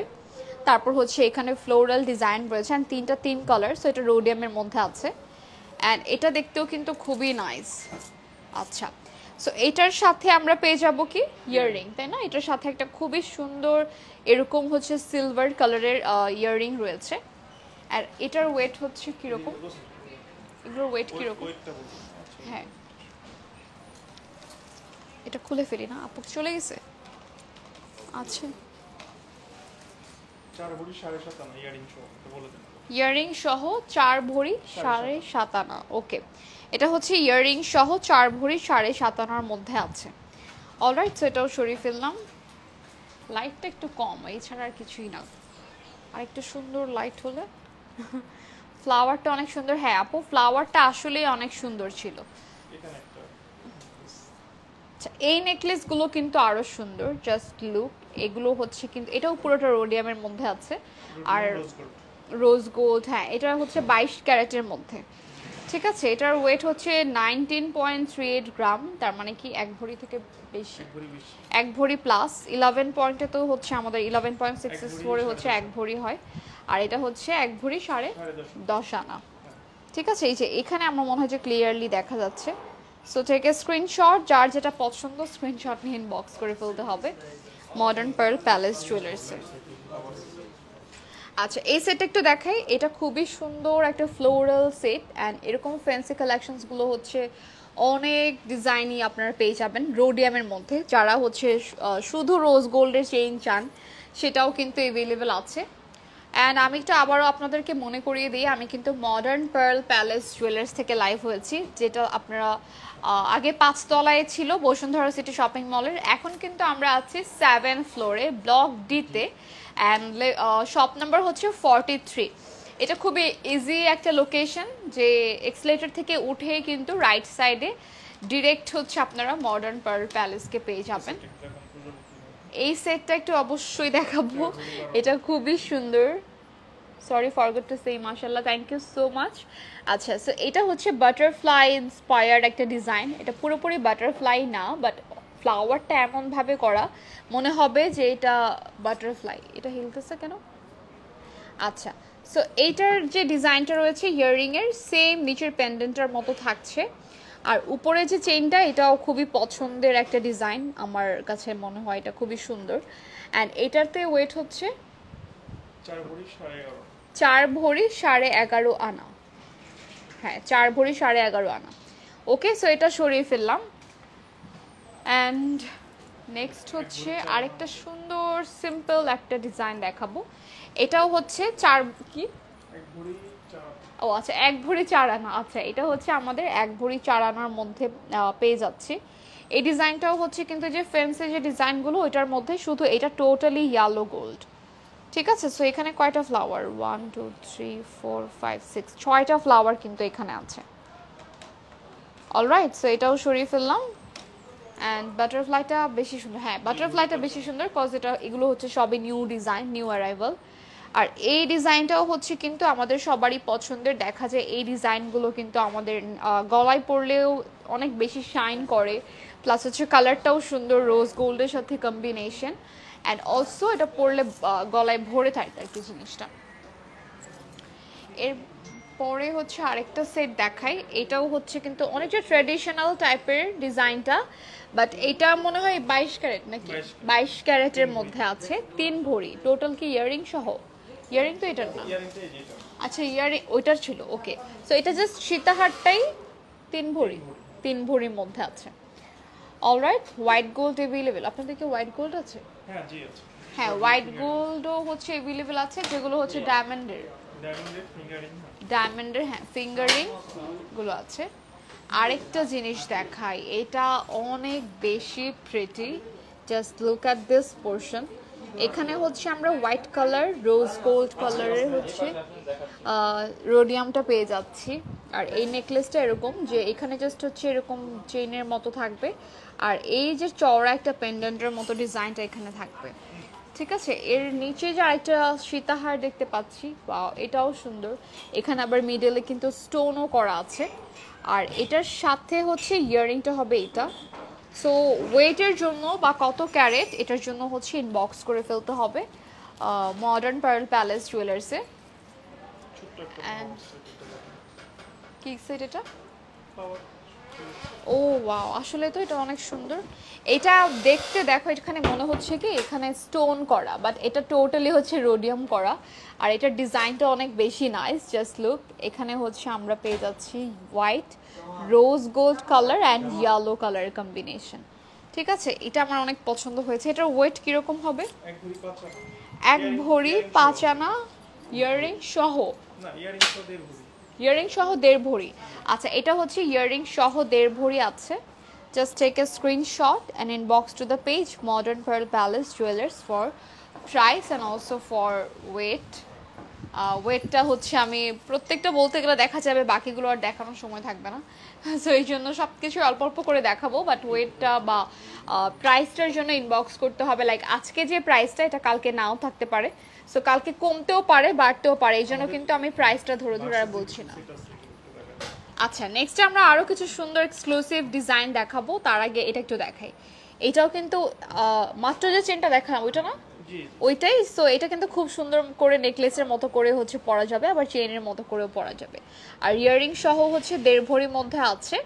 Speaker 1: তারপর হচ্ছে এখানে ফ্লোরাল ডিজাইন রয়েছে, and তিনটা তিন কালার সো এটা রোডিয়ামের মধ্যে আছে। অ্যান্ড এটা দেখতেও কিন্তু খুবই নাইস আচ্ছা সো এটার সাথে আমরা পেয়ে যাব কি? ইয়াররিং তাই না? এটার সাথে একটা খুবই সুন্দর এরকম হচ্ছে সিলভার কালারের ইয়াররিং রয়েছে। আর এটার ওয়েট হচ্ছে কীরকম? এগুলোর ওয়েট কীরকম?
Speaker 2: আচ্ছা।
Speaker 1: হ্যাঁ। এটা খুলে ফেলি না? আপু চলে গেছে? আচ্ছা।
Speaker 2: চার ভরি সাড়ে ইয়ারিং এটা বলে দেন।
Speaker 1: ইয়াররিং সহ চার ভরি সাড়ে সাত। আনা ওকে। এটা হচ্ছে ইয়াররিং সহ চার ভরি সাড়ে সাত আনার মধ্যে আছে। অলরাইট সো এটাও সরিয়ে ফেললাম। লাইটটা একটু কম এছাড়া আর কিছুই না। আর একটু সুন্দর লাইট হলে। ফ্লাওয়ারটা অনেক সুন্দর। হ্যাঁ আপু ফ্লাওয়ারটা আসলেই অনেক সুন্দর ছিল। আচ্ছা এই নেকলেসগুলো কিন্তু আরও সুন্দর জাস্ট লুক এগুলো হচ্ছে কিন্তু এটাও পুরোটা রোডিয়ামের মধ্যে আছে। আর
Speaker 2: রোজ গোল্ড
Speaker 1: হ্যাঁ এটা হচ্ছে বাইশ ক্যারেটের মধ্যে। ঠিক আছে এটার ওয়েট হচ্ছে nineteen point three eight gram তার মানে কি এক ভরি থেকে বেশি।
Speaker 2: এক ভরি
Speaker 1: প্লাস ইলেভেন পয়েন্টে তো হচ্ছে আমাদের ইলেভেন পয়েন্ট সিক্স ফোরে হচ্ছে এক ভরি হয় আর এটা হচ্ছে এক ভরি সাড়ে
Speaker 2: দশ
Speaker 1: আনা। ঠিক আছে এই যে এখানে আমার মনে হয় যে ক্লিয়ারলি দেখা যাচ্ছে। সো থেকে স্ক্রিনশট যার যেটা পছন্দ স্ক্রিনশট নিয়ে ইনবক্স করে ফেলতে হবে। মডার্ন পার্ল প্যালেস জুয়েলার্সের আচ্ছা এই সেটটা একটু দেখাই। এটা খুবই সুন্দর একটা ফ্লোরাল সেট অ্যান্ড এরকম ফ্যান্সি কালেকশনসগুলো হচ্ছে অনেক ডিজাইনই আপনারা পেয়ে যাবেন রোডিয়ামের মধ্যে। যারা হচ্ছে শুধু রোজ গোল্ডের চেইন চান, সেটাও কিন্তু অ্যাভেলেবেল আছে। অ্যান্ড আমি একটু আবারও আপনাদেরকে মনে করিয়ে দিই, আমি কিন্তু মডার্ন পার্ল প্যালেস জুয়েলার্স থেকে লাইভ হয়েছি, যেটা আপনারা আগে পাঁচতলায় ছিল বসুন্ধরা সিটি শপিং মলের এখন কিন্তু আমরা আছি সেভেন ফ্লোরে ব্লক ডিতে অ্যান্ড শপ নাম্বার হচ্ছে ফর্টি থ্রি এটা খুবই ইজি একটা লোকেশন যে এক্সলেটার থেকে উঠেই কিন্তু রাইট সাইডে ডিরেক্ট হচ্ছে আপনারা মডার্ন পার্ল প্যালেসকে পেয়ে যাবেন। এই সেটটা একটু অবশ্যই দেখাবো। এটা খুবই সুন্দর। সরি ফরগেট টু সে মাশাল্লাহ থ্যাংক ইউ সো মাচ আচ্ছা সো এটা হচ্ছে বাটারফ্লাই ইন্সপায়ার্ড একটা ডিজাইন এটা পুরোপুরি বাটারফ্লাই না বাট ফ্লাওয়ারটা এমনভাবে করা মনে হবে যে এটা বাটারফ্লাই এটা হিলতেছে কেন? আচ্ছা সো এইটার যে ডিজাইনটা রয়েছে ইয়াররিংয়ের সেম নিচের পেন্ডেন্টার মতো থাকছে। আর উপরে যে চেইনটা এটাও খুবই পছন্দের একটা ডিজাইন আমার কাছে মনে হয় এটা খুবই সুন্দর। অ্যান্ড এটাতে ওয়েট হচ্ছে
Speaker 2: চার ভরি সাড়ে এগারো।
Speaker 1: চার ভরি সাড়ে এগারো আনা। হ্যাঁ চার ভরি সাড়ে এগারো আনা। ওকে সো এটা সরিয়ে ফেললাম। অ্যান্ড নেক্সট হচ্ছে আরেকটা সুন্দর সিম্পল একটা ডিজাইন দেখাবো। এটাও হচ্ছে চার, কি? ও আচ্ছা এক ভরি চার আনা। আচ্ছা এটা হচ্ছে আমাদের এক ভরি চার আনার মধ্যে পেয়ে যাচ্ছে। এই ডিজাইনটাও হচ্ছে কিন্তু যে ফেন্সে যে ডিজাইনগুলো ওইটার মধ্যে শুধু এটা টোটালি ইয়েলো গোল্ড ঠিক আছে? সো এখানে কয়টা flower one two three four five six ছয়টা ফ্লাওয়ার কিন্তু এখানে আছে। অলরাইট সো এটাও সরিয়ে ফেললাম। অ্যান্ড বাটারফ্লাইটা বেশি সুন্দর হ্যাঁ বাটারফ্লাইটা বেশি সুন্দর কজ এটা, এগুলো হচ্ছে সবই নিউ ডিজাইন নিউ অ্যারাইভাল আর এই ডিজাইনটাও হচ্ছে কিন্তু আমাদের সবারই পছন্দের, দেখা যায় এই ডিজাইনগুলো কিন্তু আমাদের গলায় পরলেও অনেক বেশি শাইন করে প্লাস হচ্ছে কালারটাও সুন্দর রোজ গোল্ডের সাথে কম্বিনেশন অ্যান্ড অলসো এটা পরলে গলায় ভরে থাকে আর কি জিনিসটা. এর পরে হচ্ছে আরেকটা সেট দেখাই, এটাও হচ্ছে কিন্তু অনেকটা ট্র্যাডিশনাল টাইপের ডিজাইনটা বাট এটা মনে হয় বাইশ ক্যারেট নাকি? বাইশ ক্যারেটের মধ্যে আছে তিন ভরি। টোটাল কি ইয়ারিং সহ? ইয়ারিং তো এটার না? আচ্ছা ইয়ারিং ওইটার ছিল ওকে সো এটা জাস্ট সীতাহারটাই তিন ভরি। তিন ভরির মধ্যে আছে। অলরাইট হোয়াইট গোল্ড অ্যাভেলেবেল আপনাদের কি হোয়াইট গোল্ড আছে?
Speaker 2: হ্যাঁ জি আছে।
Speaker 1: হ্যাঁ হোয়াইট গোল্ডও হচ্ছে অ্যাভেলেবেল আছে যেগুলো হচ্ছে ডায়মন্ডের
Speaker 2: ডায়মন্ডের
Speaker 1: হ্যাঁ ফিঙ্গারিংগুলো আছে। আরেকটা জিনিস দেখাই, এটা অনেক বেশি pretty just look at this portion এখানে হচ্ছে আমরা হোয়াইট কালার রোজ গোল্ড কালারের হচ্ছে রোডিয়ামটা পেয়ে যাচ্ছি। আর এই নেকলেসটা এরকম যে এখানে জাস্ট হচ্ছে এরকম চেইনের মতো থাকবে। আর এই যে চওড়া একটা পেন্ডেন্টের মতো ডিজাইনটা এখানে থাকবে। ঠিক আছে? এর নিচে যে আরেকটা সীতাহার দেখতে পাচ্ছি বা এটাও সুন্দর। এখানে আবার মিডলে কিন্তু স্টোনও করা আছে। আর এটার সাথে হচ্ছে ইয়ারিংটা হবে এটা। সো ওয়েটের জন্য বা কত ক্যারেট এটার জন্য হচ্ছে ইনবক্স করে ফেলতে হবে মডার্ন পার্ল প্যালেস জুয়েলার্সে
Speaker 2: দেখেন।
Speaker 1: কি সেট এটা? ও ওয়াও আসলে তো এটা অনেক সুন্দর। এটা দেখতে দেখো এখানে মনে হচ্ছে কি এখানে স্টোন করা বাট এটা টোটালি হচ্ছে রোডিয়াম করা। আর এটার ডিজাইনটা অনেক বেশি নাইস জাস্ট লুক এখানে হচ্ছে আমরা পেয়ে যাচ্ছি white rose gold colour and yellow colour combination ঠিক আছে? এটা আমার অনেক পছন্দ হয়েছে। এটার ওয়েট কীরকম হবে? এক ভরি পাঁচ আনা। ইয়াররিং সহ।
Speaker 2: না ইয়ারিং তো দেড় ভরি।
Speaker 1: ইয়াররিং সহ দেড় ভরি। আচ্ছা এটা হচ্ছে ইয়াররিং সহ দেড় ভরি আছে। Just take a screenshot and inbox to the page modern pearl palace jewellers for price and also for weight ওয়েটটা হচ্ছে আমি প্রত্যেকটা বলতে গেলে দেখা যাবে, বাকিগুলো আর দেখানোর সময় থাকবে না। সো এই জন্য সব কিছু অল্প অল্প করে দেখাবো বাট ওয়েটটা বা প্রাইসটার জন্য ইনবক্স করতে হবে। লাইক আজকে যে প্রাইসটা এটা কালকে নাও থাকতে পারে। সো কালকে কমতেও পারে বাড়তেও পারে এই জন্য কিন্তু আমি প্রাইসটা ধরে ধরে আর বলছি না। আচ্ছা নেক্সট আমরা আরও কিছু সুন্দর এক্সক্লুসিভ ডিজাইন দেখাবো তার আগে এটা একটু দেখাই। এটাও কিন্তু মাত্র যে চেনটা দেখালাম ওইটা না? ওইটাই? সো এটা কিন্তু খুব সুন্দর করে নেকলেসের মতো করে হচ্ছে পরা যাবে আবার চেনের মতো করেও পরা যাবে। আর ইয়াররিং সহ হচ্ছে দেড় ভরির মধ্যে আছে।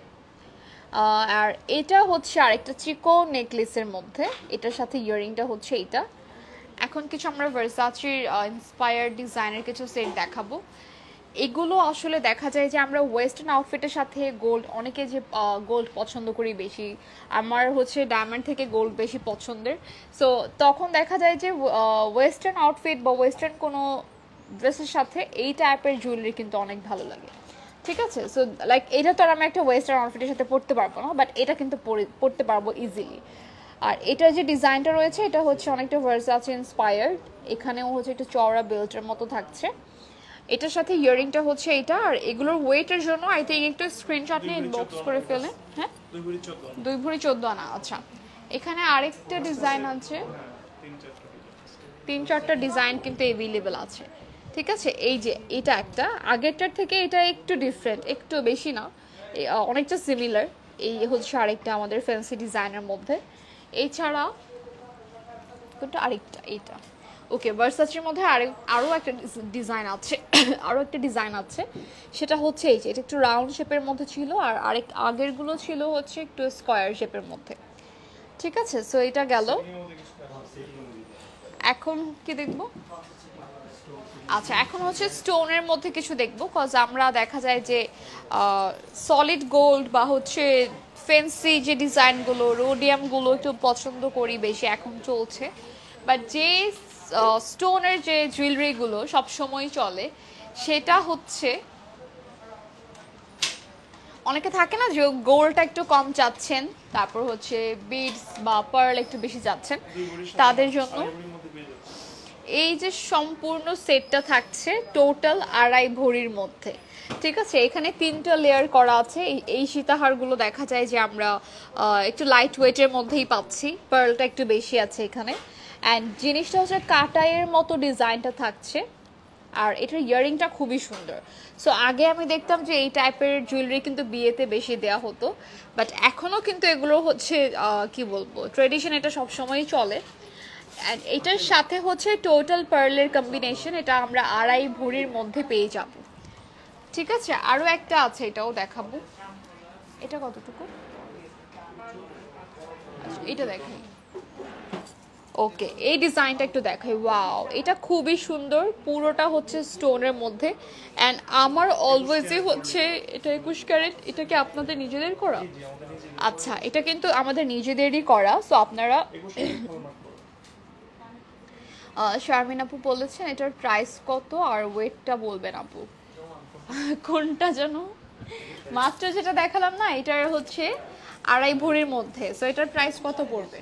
Speaker 1: আর এটা হচ্ছে আরেকটা চিকো নেকলেসের মধ্যে। এটার সাথে ইয়াররিংটা হচ্ছে এইটা। এখন কিছু আমরা ভার্সাচির ইন্সপায়ার্ড ডিজাইনের কিছু সেট দেখাবো। এগুলো আসলে দেখা যায় যে আমরা ওয়েস্টার্ন আউটফিটের সাথে গোল্ড অনেকে যে গোল্ড পছন্দ করি বেশি। আমার হচ্ছে ডায়মন্ড থেকে গোল্ড বেশি পছন্দের। সো তখন দেখা যায় যে ওয়েস্টার্ন আউটফিট বা ওয়েস্টার্ন কোনো ড্রেসের সাথে এই টাইপের জুয়েলারি কিন্তু অনেক ভালো লাগে। ঠিক আছে? সো লাইক এটা তো আর আমি একটা ওয়েস্টার্ন আউটফিটের সাথে পরতে পারব না বাট এটা কিন্তু পরতে পারব ইজিলি আর এটা যে ডিজাইনটা রয়েছে এটা হচ্ছে অনেকটা ভার্সাচে ইন্সপায়ার্ড এখানেও হচ্ছে একটা চওড়া বেল্টের মতো থাকছে। এটার সাথে ইয়ারিংটা হচ্ছে এটা আর এগুলোর ওয়েটের জন্য আই থিঙ্ক একটু স্ক্রিনশট নিয়ে ইনবক্স করে ফেলে। হ্যাঁ?
Speaker 2: দুই ভরি চোদ্দ আনা।
Speaker 1: আচ্ছা। এখানে আরেকটা ডিজাইন আছে।
Speaker 2: তিন চারটা ডিজাইন
Speaker 1: তিন চারটা ডিজাইন কিন্তু অ্যাভেলেবেল আছে। ঠিক আছে? এই যে এটা একটা। আগেরটার থেকে এটা একটু ডিফারেন্ট একটু বেশি না। অনেকটা সিমিলার এই হচ্ছে আরেকটা আমাদের ফ্যান্সি ডিজাইনের মধ্যে। এছাড়া কোনটা? আরেকটা, এইটা। ওকে ভার্সাচির মধ্যে আরেক আরও একটা ডিজাইন আছে <coughs> আরও একটা ডিজাইন আছে। সেটা হচ্ছে এই যে, এটা একটু রাউন্ড শেপের মধ্যে ছিল, আর আরেক আগেরগুলো ছিল হচ্ছে একটু স্কোয়ার শেপের মধ্যে। ঠিক আছে? সো এটা গেল। এখন কি দেখব? আচ্ছা এখন হচ্ছে স্টোনের মধ্যে কিছু দেখব কজ আমরা দেখা যায় যে সলিড গোল্ড বা হচ্ছে ফেন্সি যে ডিজাইনগুলো, রোডিয়ামগুলো একটু পছন্দ করি বেশি, এখন চলছে বাট যে স্টোনের যে জুয়েলারিগুলো সবসময় চলে, সেটা হচ্ছে, অনেকে থাকে না যে গোল্ডটা একটু কম চাচ্ছেন, তারপর হচ্ছে বিডস বা পার্ল একটু বেশি চাচ্ছেন, তাদের জন্য। এই যে সম্পূর্ণ সেটটা থাকছে টোটাল আড়াই ভরির মধ্যে ঠিক আছে, এখানে তিনটা লেয়ার করা আছে। এই- সীতাহারগুলো দেখা যায় যে আমরা একটু লাইট ওয়েটের মধ্যেই পাচ্ছি। পার্লটা একটু বেশি আছে এখানে। অ্যান্ড জিনিসটা হচ্ছে কাটাইয়ের মতো ডিজাইনটা থাকছে। আর এটার ইয়ারিংটা খুবই সুন্দর। সো আগে আমি দেখতাম যে এই টাইপের জুয়েলারি কিন্তু বিয়েতে বেশি দেওয়া হতো। বাট এখনও কিন্তু এগুলো হচ্ছে কি বলব ট্রেডিশন এটা সবসময়ই চলে। অ্যান্ড এটার সাথে হচ্ছে টোটাল পার্লের কম্বিনেশন এটা আমরা আড়াই ভরির মধ্যে পেয়ে যাব। ঠিক আছে? আরও একটা আছে এটাও দেখাবো। এটা কতটুকু? এটা দেখাই ওকে এই ডিজাইনটা একটু দেখাই। ওয়াও এটা খুবই সুন্দর। পুরোটা হচ্ছে স্টোনের মধ্যে। অ্যান্ড আমার অলওয়েজই হচ্ছে এটা একুশ ক্যারেট। এটা কি আপনাদের নিজেদের করা? আচ্ছা এটা কিন্তু আমাদের নিজেদেরই করা। সো আপনারা শারমিন আপু বলেছেন এটার প্রাইস কত? আর ওয়েটটা বলবেন আপু। কোনটা যেন? মাত্র যেটা দেখালাম না, এটার হচ্ছে আড়াই ভরির মধ্যে। সো এটার প্রাইস কত পড়বে?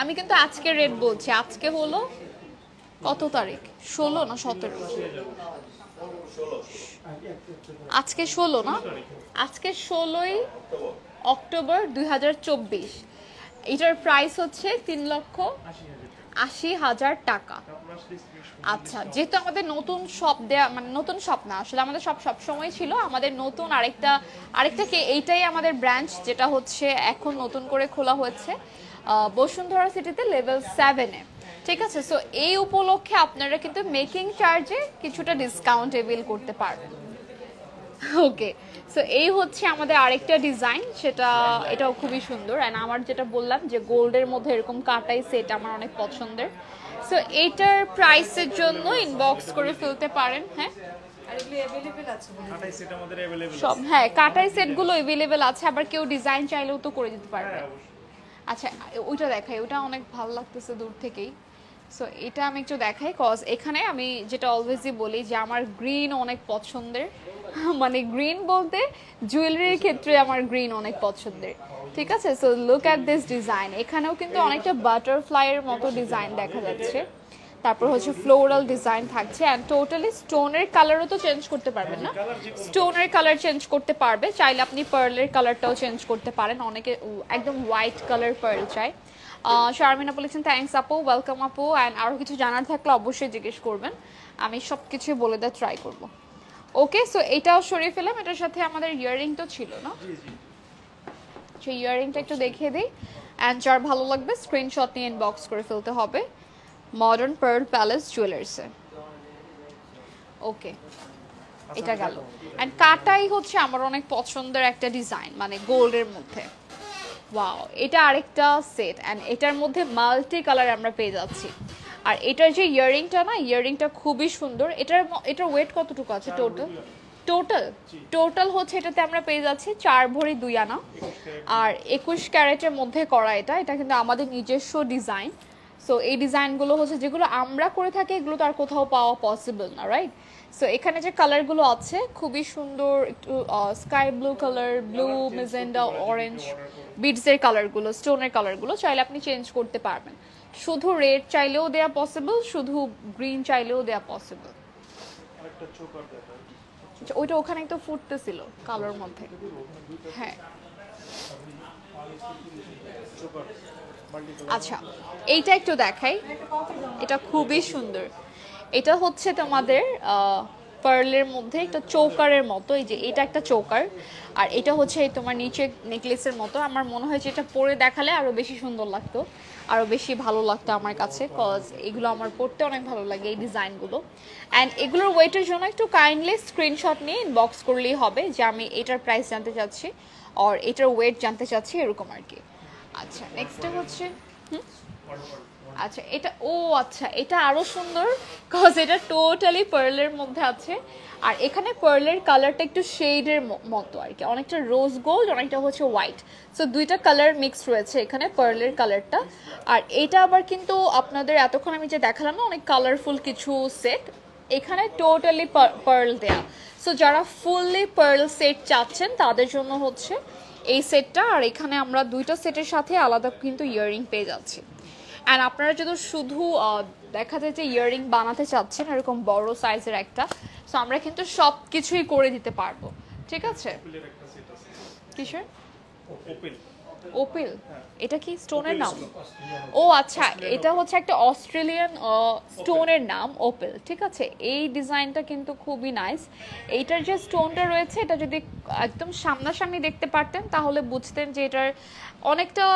Speaker 1: আমি কিন্তু আজকে রেট বলছি। আজকে হলো কত তারিখ? ষোলো না সতেরো? আজকে ষোলো না? আজকে ষোলোই অক্টোবর দুই হাজার চব্বিশ। এটার প্রাইস হচ্ছে তিন লক্ষ
Speaker 2: আশি হাজার টাকা।
Speaker 1: আচ্ছা যেহেতু আমাদের নতুন শপ দেয়া মানে নতুন শপ না আসলে আমাদের সব সব সময় ছিল আমাদের নতুন আরেকটা আরেকটা কি এইটাই আমাদের ব্রাঞ্চ যেটা হচ্ছে এখন নতুন করে খোলা হয়েছে বসুন্ধরা সিটিতে লেভেল সেভেনে ঠিক আছে সো এই উপলক্ষে আপনারা কিন্তু মেকিং চার্জে কিছুটা ডিসকাউন্ট এভেল করতে পারবেন। ওকে সো এই হচ্ছে আমাদের আরেকটা ডিজাইন সেটা এটাও খুবই সুন্দর। অ্যান্ড আমার যেটা বললাম যে গোল্ডের মধ্যে এরকম কাটাই সেট আমার অনেক পছন্দের। সো এইটার প্রাইসের জন্য ইনবক্স করে ফেলতে পারেন হ্যাঁ?
Speaker 3: আর এগুলো অ্যাভেলেবেল আছে বলে
Speaker 2: কাটাই সেট আমাদের অ্যাভেলেবল
Speaker 1: সব হ্যাঁ কাটাই সেটগুলো এভেলেবেল আছে আবার কেউ ডিজাইন চাইলেও তো করে দিতে পারবে।
Speaker 2: হ্যাঁ
Speaker 1: আচ্ছা ওইটা দেখাই ওটা অনেক ভালো লাগতেছে দূর থেকেই। সো এটা আমি একটু দেখাই কজ এখানে আমি যেটা অলওয়েজই বলি যে আমার গ্রিন অনেক পছন্দের। <laughs> মানে গ্রিন বলতে জুয়েলারির ক্ষেত্রে আমার গ্রিন অনেক পছন্দের। ঠিক আছে? So look at this design এখানেও কিন্তু অনেকটা বাটারফ্লাইয়ের মতো ডিজাইন দেখা যাচ্ছে। তারপর হচ্ছে ফ্লোরাল ডিজাইন থাকছে। অ্যান্ড টোটালি স্টোনের কালারও তো চেঞ্জ করতে পারবেন না। স্টোনের কালার চেঞ্জ করতে পারবে। চাইলে আপনি পার্লের কালারটাও চেঞ্জ করতে পারেন। অনেকে একদম হোয়াইট কালার পার্ল চাই শারমিনা বলেছেন থ্যাঙ্কস আপু। ওয়েলকাম আপু। অ্যান্ড আরও কিছু জানার থাকলে অবশ্যই জিজ্ঞেস করবেন। আমি সব কিছুই বলে দেওয়ার ট্রাই করব। ওকে সো এটাও সরিয়ে ফেলাম এটার সাথে আমাদের ইয়ারিং তো ছিল না? সেই ইয়ারিংটা একটু দেখিয়ে দিই। অ্যান্ড যার ভালো লাগবে স্ক্রিনশট নিয়ে ইনবক্স করে ফেলতে হবে। মডার্ন পার্ল প্যালেস জুয়েলার্সে ওকে এটা গেল। অ্যান্ড কাটাই হচ্ছে আমার অনেক পছন্দের একটা ডিজাইন মানে গোল্ডের মধ্যে। ওয়াও এটা আরেকটা সেট অ্যান্ড এটার মধ্যে মাল্টি কালার আমরা পেয়ে যাচ্ছি। আর এটার যে ইয়ারিংটা না ইয়ারিংটা খুবই সুন্দর। এটার এটার ওয়েট কতটুকু আছে টোটাল টোটাল টোটাল হচ্ছে এটাতে আমরা পেয়ে যাচ্ছি চার ভরি দুই আনা। আর একুশ ক্যারেটের মধ্যে করা এটা এটা কিন্তু আমাদের নিজস্ব ডিজাইন। সো এই ডিজাইনগুলো হচ্ছে যেগুলো আমরা করে থাকি এগুলো তো আর কোথাও পাওয়া পসিবল না রাইট সো এখানে যে কালারগুলো আছে খুবই সুন্দর একটু sky blue colour blue magenta orange বিডসের কালারগুলো স্টোনের কালারগুলো চাইলে আপনি চেঞ্জ করতে পারবেন। শুধু রেড চাইলেও দেয়া পসিবল শুধু গ্রিন চাইলেও দেয়া পসিবল
Speaker 2: আরেকটা চোকার দেখা
Speaker 1: ওইটা ওখানে তো ফুটতেছিল কালোর মধ্যে। হ্যাঁ। আচ্ছা এইটা একটু দেখাই। এটা খুবই সুন্দর। এটা হচ্ছে তোমাদের পার্লের মধ্যে একটা চৌকারের মতো, এই যে এটা একটা চৌকার। আর এটা হচ্ছে তোমার নিচে নেকলেসের মতো। আমার মনে হয় যে এটা পরে দেখালে আরও বেশি সুন্দর লাগতো। আরও বেশি ভালো লাগতো আমার কাছে কজ এগুলো আমার পড়তে অনেক ভালো লাগে এই ডিজাইনগুলো। অ্যান্ড এগুলোর ওয়েটের জন্য একটু কাইন্ডলি স্ক্রিনশট নিয়ে ইনবক্স করলেই হবে যে আমি এটার প্রাইস জানতে চাচ্ছি আর এটার ওয়েট জানতে চাচ্ছি এরকম আর কি। আচ্ছা নেক্সটটা হচ্ছে, হুম? আচ্ছা এটা, ও আচ্ছা এটা আরও সুন্দর কজ এটা টোটালি পার্লের মধ্যে আছে। আর এখানে পার্লের কালারটা একটু শেডের মতো আর কি। অনেকটা রোজ গোল্ড অনেকটা হচ্ছে হোয়াইট সো দুইটা কালার মিক্স রয়েছে এখানে পার্লের কালারটা আর এটা আবার কিন্তু আপনাদের এতক্ষণ আমি যে দেখালাম না, অনেক কালারফুল কিছু সেট এখানে টোটালি পার্ল দেয়া। সো যারা ফুললি পার্ল সেট চাচ্ছেন, তাদের জন্য হচ্ছে এই সেটটা আর এখানে আমরা দুইটা সেটের সাথে আলাদা কিন্তু ইয়ারিং পেয়ে যাচ্ছি। অ্যান্ড আপনারা যদি শুধু দেখা যায় যে ইয়াররিং বানাতে চাচ্ছেন এরকম বড় সাইজের একটা সো আমরা কিন্তু সব কিছুই করে দিতে পারব। ঠিক আছে? কিসের?
Speaker 2: ওপেল
Speaker 1: ওপেল এটা কি স্টোনের নাম? ও আচ্ছা এটা হচ্ছে একটা অস্ট্রেলিয়ান স্টোনের নাম ওপেল ঠিক আছে? এই ডিজাইনটা কিন্তু খুবই নাইস এইটার যে স্টোনটা রয়েছে এটা যদি একদম সামনাসামনি দেখতে পারতেন তাহলে বুঝতেন যে এটার অনেকটা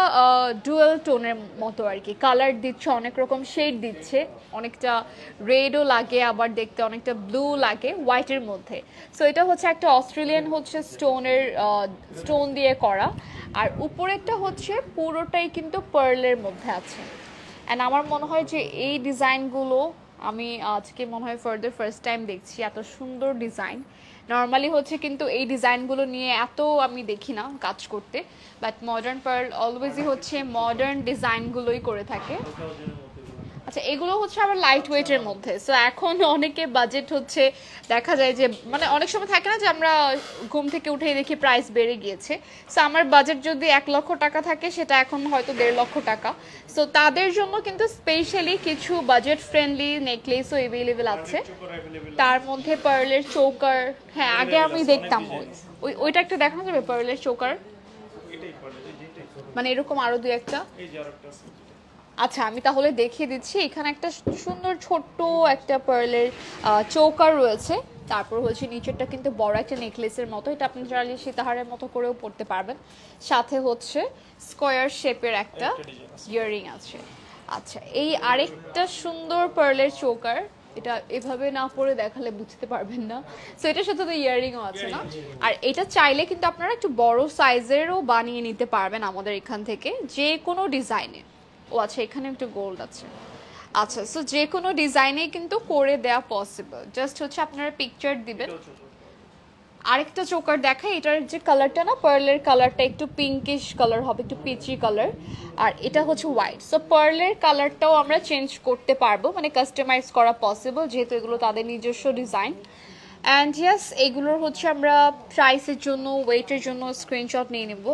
Speaker 1: ডুয়েল টোনের মতো আর কি। কালার দিচ্ছে অনেক রকম শেড দিচ্ছে। অনেকটা রেডও লাগে আবার দেখতে অনেকটা ব্লু লাগে হোয়াইটের মধ্যে। সো এটা হচ্ছে একটা অস্ট্রেলিয়ান হচ্ছে স্টোনের স্টোন দিয়ে করা। আর উপরেরটা হচ্ছে পুরোটাই কিন্তু পার্লের মধ্যে আছে। অ্যান্ড আমার মনে হয় যে এই ডিজাইনগুলো আমি আজকে মনে হয় ফার্দার ফার্স্ট টাইম দেখছি, এত সুন্দর ডিজাইন নর্মালি হচ্ছে কিন্তু এই ডিজাইনগুলো নিয়ে এত আমি দেখি না কাজ করতে বাট মডার্ন পার্ল অলওয়েজই হচ্ছে মডার্ন ডিজাইনগুলোই করে থাকে। আচ্ছা এগুলো হচ্ছে আবার লাইট ওয়েটের মধ্যে। সো এখন অনেকে বাজেট হচ্ছে, দেখা যায় যে মানে অনেক সময় থাকে না যে, আমরা ঘুম থেকে উঠেই দেখি প্রাইস বেড়ে গিয়েছে। সো আমার বাজেট যদি এক লক্ষ টাকা থাকে, সেটা এখন হয়তো দেড় লক্ষ টাকা। সো তাদের জন্য কিন্তু স্পেশালি কিছু বাজেট ফ্রেন্ডলি নেকলেসও অ্যাভেলেবেল আছে। তার মধ্যে পার্লের চৌকার হ্যাঁ আগে আমি দেখতাম ওই ওই, ওইটা একটা দেখানো যাবে পার্লের চৌকার? মানে এরকম আরও দু একটা? আচ্ছা আমি তাহলে দেখিয়ে দিচ্ছি। এখানে একটা সুন্দর ছোট্ট একটা পার্লের চৌকার রয়েছে। তারপর হচ্ছে নিচেরটা কিন্তু বড় একটা নেকলেসের মতো। এটা আপনি চাইলে সীতাহারের মতো করেও পড়তে পারবেন। সাথে হচ্ছে স্কোয়ার শেপের একটা
Speaker 2: একটা ডিজাইন আছে।
Speaker 1: ইয়ারিং আছে। আচ্ছা এই আরেকটা সুন্দর পার্লের চৌকার এটা এভাবে না পরে দেখালে বুঝতে পারবেন না। সো এটার সাথে তো ইয়াররিংও আছে না? আর এটা চাইলে কিন্তু আপনারা একটু বড় সাইজেরও বানিয়ে নিতে পারবেন আমাদের এখান থেকে যে কোনো ডিজাইনে ও আচ্ছা এখানে একটু গোল্ড আছে। আচ্ছা সো যে কোনো ডিজাইনে কিন্তু করে দেওয়া পসিবল জাস্ট হচ্ছে আপনারা পিকচার দিবেন। আরেকটা চোকার দেখা এটার যে কালারটা না পার্লের কালারটা একটু পিঙ্কিশ কালার হবে, একটু পিচি কালার আর এটা হচ্ছে হোয়াইট সো পার্লের কালারটাও আমরা চেঞ্জ করতে পারব মানে কাস্টমাইজ করা পসিবল যেহেতু এগুলো তাদের নিজস্ব ডিজাইন অ্যান্ড ইয়াস এগুলোর হচ্ছে আমরা প্রাইসের জন্য ওয়েটের জন্য স্ক্রিনশট নিয়ে নেব।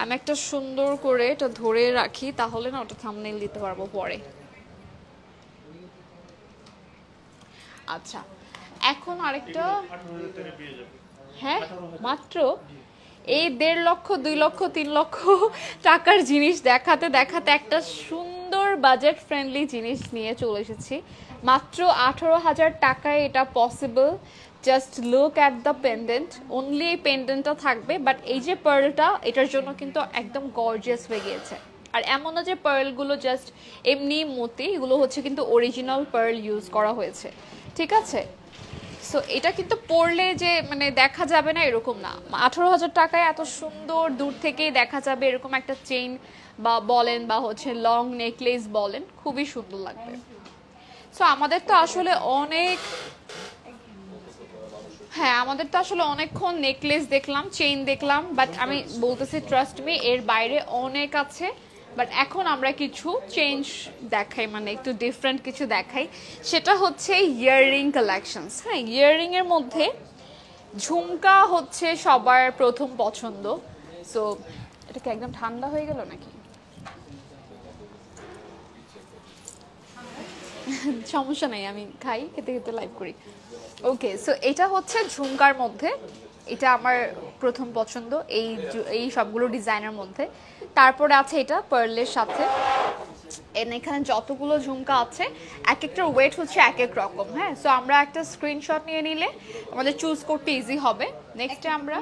Speaker 1: আমি একটা সুন্দর করে এটা ধরে রাখি, তাহলে না ওটা থামনেল দিতে পারব পরে। আচ্ছা এখন আরেকটা হ্যাঁ মাত্র? এই দেড় লক্ষ, দুই লক্ষ, তিন লক্ষ টাকার জিনিস দেখাতে দেখাতে একটা সুন্দর বাজেট ফ্রেন্ডলি জিনিস নিয়ে চলে এসেছি। মাত্র আঠারো হাজার টাকায় এটা possible just look at the pendant only এই পেন্ডেন্টটা থাকবে বাট এই যে পার্লটা এটার জন্য কিন্তু একদম গর্জিয়াস হয়ে গিয়েছে। আর এমন যে পার্লগুলো জাস্ট এমনি মতি, এগুলো হচ্ছে কিন্তু অরিজিনাল পার্ল ইউজ করা হয়েছে। ঠিক আছে? সো এটা কিন্তু পড়লে যে মানে দেখা যাবে না এরকম না। আঠারো হাজার টাকায় এত সুন্দর, দূর থেকেই দেখা যাবে এরকম একটা চেইন বা বলেন বা হচ্ছে লং নেকলেস বলেন, খুবই সুন্দর লাগবে। সো আমাদের তো আসলে অনেক হ্যাঁ আমাদের তো আসলে অনেকক্ষণ নেকলেস দেখলাম চেইন দেখলাম বাট আমি বলতেছি ট্রাস্ট মি এর বাইরে অনেক আছে বাট এখন আমরা কিছু চেঞ্জ দেখাই মানে একটু ডিফারেন্ট কিছু দেখাই। সেটা হচ্ছে ইয়াররিং কালেকশনস হ্যাঁ ইয়াররিং এর মধ্যে ঝুমকা হচ্ছে সবার প্রথম পছন্দ। সো এটা কি একদম ঠান্ডা হয়ে গেল নাকি? সমস্যা নেই আমি খাই খেতে খেতে লাইভ করি। ওকে সো এটা হচ্ছে ঝুমকার মধ্যে। এটা আমার প্রথম পছন্দ এই এই সবগুলো ডিজাইনের মধ্যে। তারপরে আছে এটা পার্লের সাথে। এখানে যতগুলো ঝুমকা আছে এক একটা ওয়েট হচ্ছে এক এক রকম হ্যাঁ? সো আমরা একটা স্ক্রিনশট নিয়ে নিলে আমাদের চুজ করতে ইজি হবে। নেক্সটে আমরা।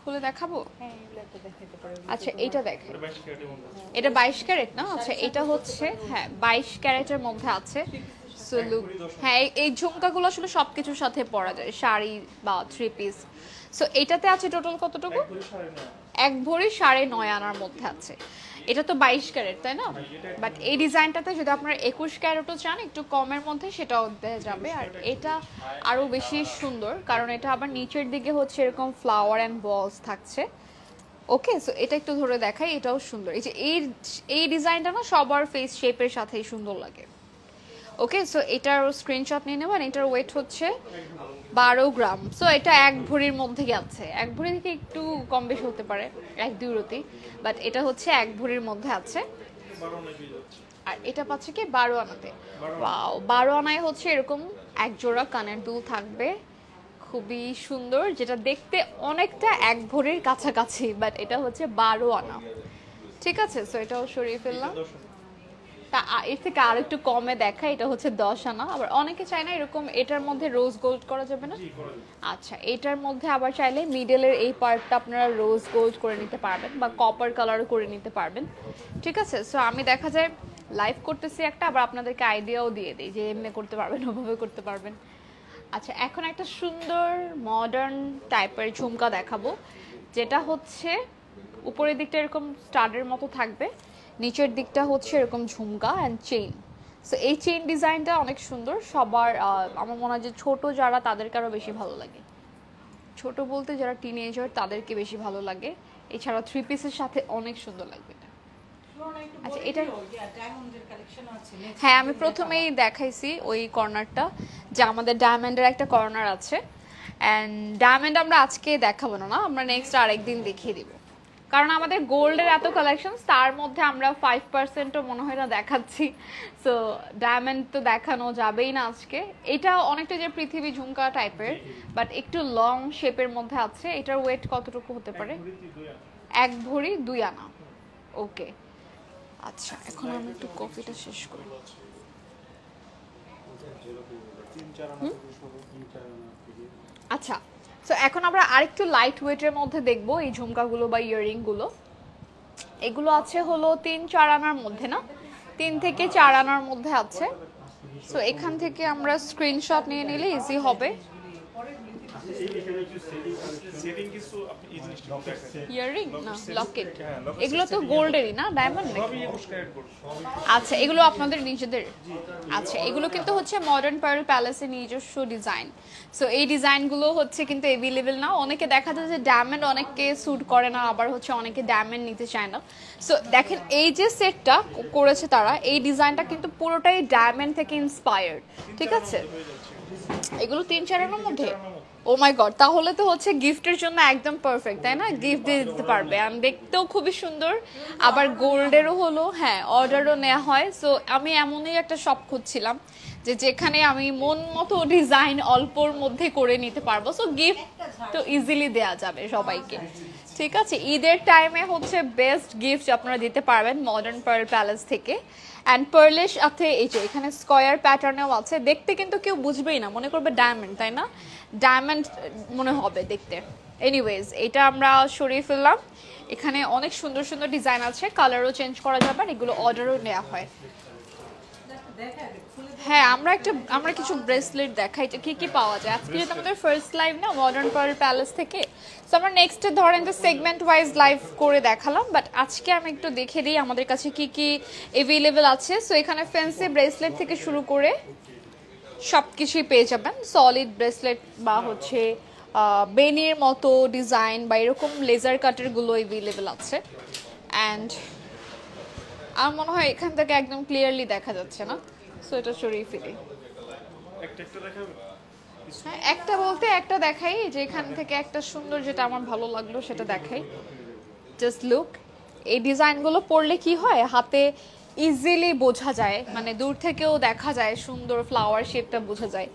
Speaker 1: খুলে দেখাবো?
Speaker 3: হ্যাঁ
Speaker 1: আচ্ছা দেখেন
Speaker 2: এটা আছে।
Speaker 1: এটা বাইশ ক্যারেট না? আচ্ছা এটা হচ্ছে হ্যাঁ বাইশ ক্যারেটের মধ্যে আছে। Look, হ্যাঁ এই- ঝুমকাগুলো আসলে সবকিছুর সাথে পরা যায়। শাড়ি বা থ্রি পিস সো এটাতে আছে টোটাল কতটুকু?
Speaker 2: এক ভরি সাড়ে নয়।
Speaker 1: আনার মধ্যে আছে। এটা তো বাইশ ক্যারেট তাই না? বাট এই ডিজাইনটাতে যদি আপনার একুশ ক্যারেটও চান একটু কমের মধ্যে সেটাও দেওয়া যাবে। আর এটা আরও বেশি সুন্দর কারণ এটা আবার নিচের দিকে হচ্ছে এরকম ফ্লাওয়ার অ্যান্ড বলস থাকছে। ওকে সো এটা একটু ধরে দেখাই এটাও সুন্দর। এই যে এই এই ডিজাইনটা না সবার ফেস শেপের সাথেই সুন্দর লাগে। ওকে সো এটার স্ক্রিনশট নিয়ে নেবেন, এটার ওয়েট হচ্ছে বারো গ্রাম। সো এটা এক ভরির মধ্যে আছে এক ভরি থেকে একটু কম বেশি হতে পারে, এক দুই রতি। বাট এটা হচ্ছে এক ভরির মধ্যে আছে।
Speaker 2: যাচ্ছে।
Speaker 1: আর এটা পাচ্ছে কি বারো আনাতে। ওয়াও বারো আনায় হচ্ছে এরকম এক জোড়া কানের দুল থাকবে। খুবই সুন্দর, যেটা দেখতে অনেকটা এক ভরির কাছাকাছি বাট এটা হচ্ছে বারো আনা। ঠিক আছে সো এটাও সরিয়ে ফেললাম। তা এর থেকে আর একটু কমে দেখা এটা হচ্ছে দশ আনা। আবার অনেকে চায় না এরকম এটার মধ্যে রোজ গোল্ড করা যাবে না। আচ্ছা এটার মধ্যে আবার চাইলে মিডলের এই পার্টটা আপনারা রোজ গোল্ড করে নিতে পারবেন বা কপার কালারও করে নিতে পারবেন। ঠিক আছে? সো আমি দেখা যায় লাইভ করতেছি একটা আবার আপনাদেরকে আইডিয়াও দিয়ে দিই যে এমনি করতে পারবেন ওভাবে করতে পারবেন। আচ্ছা এখন একটা সুন্দর মডার্ন টাইপের ঝুমকা দেখাবো যেটা হচ্ছে উপরের দিকটা এরকম স্টাডের মতো থাকবে। নিচের দিকটা হচ্ছে এরকম ঝুমকা অ্যান্ড চেইন সো এই চেইন ডিজাইনটা অনেক সুন্দর। সবার আমার মনে হয় যে ছোট যারা তাদেরকে আরও বেশি ভালো লাগে। ছোট বলতে যারা টিনেজার তাদেরকে বেশি ভালো লাগে। এছাড়া থ্রি পিসের সাথে অনেক সুন্দর লাগবে এটা। আচ্ছা,
Speaker 3: next
Speaker 1: হ্যাঁ আমি প্রথমেই দেখাইছি ওই কর্নারটা যে আমাদের ডায়মন্ডের একটা কর্নার আছে। অ্যান্ড ডায়মন্ড আমরা আজকে দেখাবো না না? আমরা নেক্সট আরেকদিন দেখিয়ে দিব। কারণ আমাদের গোল্ডের এত কালেকশন তার মধ্যে আমরা ফাইভ পার্সেন্টও মনে হয় না দেখাচ্ছি। সো ডায়মন্ড তো দেখানো যাবেই না আজকে। এটা অনেকটা যে পৃথিবী ঝুমকা টাইপের বাট একটু লং শেপের মধ্যে আছে। এটার ওয়েট কতটুকু হতে পারে। এক ভরি দুই আনা। ওকে আচ্ছা এখন আমি একটু কফিটা শেষ করি। আচ্ছা সো এখন আমরা আরেকটু লাইট ওয়েটের মধ্যে দেখব, এই ঝুমকাগুলো বা ইয়ারিংগুলো এগুলো আছে হলো তিন চার আনার মধ্যে, না? তিন থেকে চার আনার মধ্যে আছে। সো এখান থেকে আমরা স্ক্রিনশট নিয়ে নিলে ইজি হবে
Speaker 2: সেটিং কিছু আপনি ইজিলি দেখেন
Speaker 1: ইয়াররিং না লকেট এগুলো তো গোল্ডেরই না? ডায়মন্ড আচ্ছা এগুলো আপনাদের নিজেদের? আচ্ছা এগুলো কিন্তু হচ্ছে মডার্ন পার্ল প্যালেসের নিজস্ব ডিজাইন সো এই ডিজাইনগুলো হচ্ছে কিন্তু অ্যাভেলেবেল না। অনেকে দেখা যায় যে ডায়মন্ড অনেককে স্যুট করে না আবার হচ্ছে অনেকে ডায়মন্ড নিতে চায় না। সো দেখেন এই যে সেটটা করেছে তারা এই ডিজাইনটা কিন্তু পুরোটাই ডায়মন্ড থেকে ইন্সপায়ার্ড ঠিক আছে? এগুলো তিন চার আনার মধ্যে। ও মাই গড তাহলে তো হচ্ছে গিফটের জন্য একদম পারফেক্ট তাই না? গিফট দিয়ে দিতে পারবে। আর দেখতেও খুবই সুন্দর। আবার গোল্ডেরও হলো হ্যাঁ অর্ডারও নেওয়া হয়। সো আমি এমনই একটা শপ খুঁজছিলাম যে যেখানে আমি মন মতো ডিজাইন অল্পর মধ্যে করে নিতে পারব। সো গিফট তো ইজিলি দেয়া যাবে সবাইকে। ঠিক আছে? ঈদের টাইমে হচ্ছে বেস্ট গিফট আপনারা দিতে পারবেন মডার্ন পার্ল প্যালেস থেকে। অ্যান্ড পার্লের সাথে এই যে এখানে স্কয়ার প্যাটার্নেও আছে, দেখতে কিন্তু কেউ বুঝবেই না, মনে করবে ডায়মন্ড তাই না? ডায়মন্ড মনে হবে দেখতে। এনিওয়েজ এটা আমরা সরিয়ে ফেললাম। এখানে অনেক সুন্দর সুন্দর ডিজাইন আছে কালারও চেঞ্জ করা যাবে, আর এগুলো অর্ডারও নেওয়া হয়। হ্যাঁ আমরা একটা আমরা কিছু ব্রেসলেট দেখাই। যে কি কি পাওয়া যায়? আজকে যেটা আমাদের ফার্স্ট লাইভ না মডার্ন পার্ল প্যালেস থেকে। সো আমরা নেক্সট ধরেন যে সেগমেন্ট ওয়াইজ লাইভ করে দেখালাম বাট আজকে আমি একটু দেখে দিই আমাদের কাছে কি কি অ্যাভেলেবেল আছে। সো এখানে ফ্যান্সি ব্রেসলেট থেকে শুরু করে সব কিছুই পেয়ে যাবেন। সলিড ব্রেসলেট বা হচ্ছে বেনির মতো ডিজাইন বা এরকম লেজার কাটারগুলো অ্যাভেলেবেল আছে। অ্যান্ড আমার মনে হয় এখান থেকে একদম ক্লিয়ারলি দেখা যাচ্ছে না। সো এটা সরিয়ে ফেলি। হ্যাঁ একটা বলতে একটা দেখাই যে এখান থেকে একটা সুন্দর যেটা আমার ভালো লাগল সেটা দেখাই। জাস্ট লুক এই ডিজাইনগুলো পরলে কি হয় হাতে ইজিলি বোঝা যায় মানে দূর থেকেও দেখা যায় সুন্দর ফ্লাওয়ার শেপটা বোঝা যায়।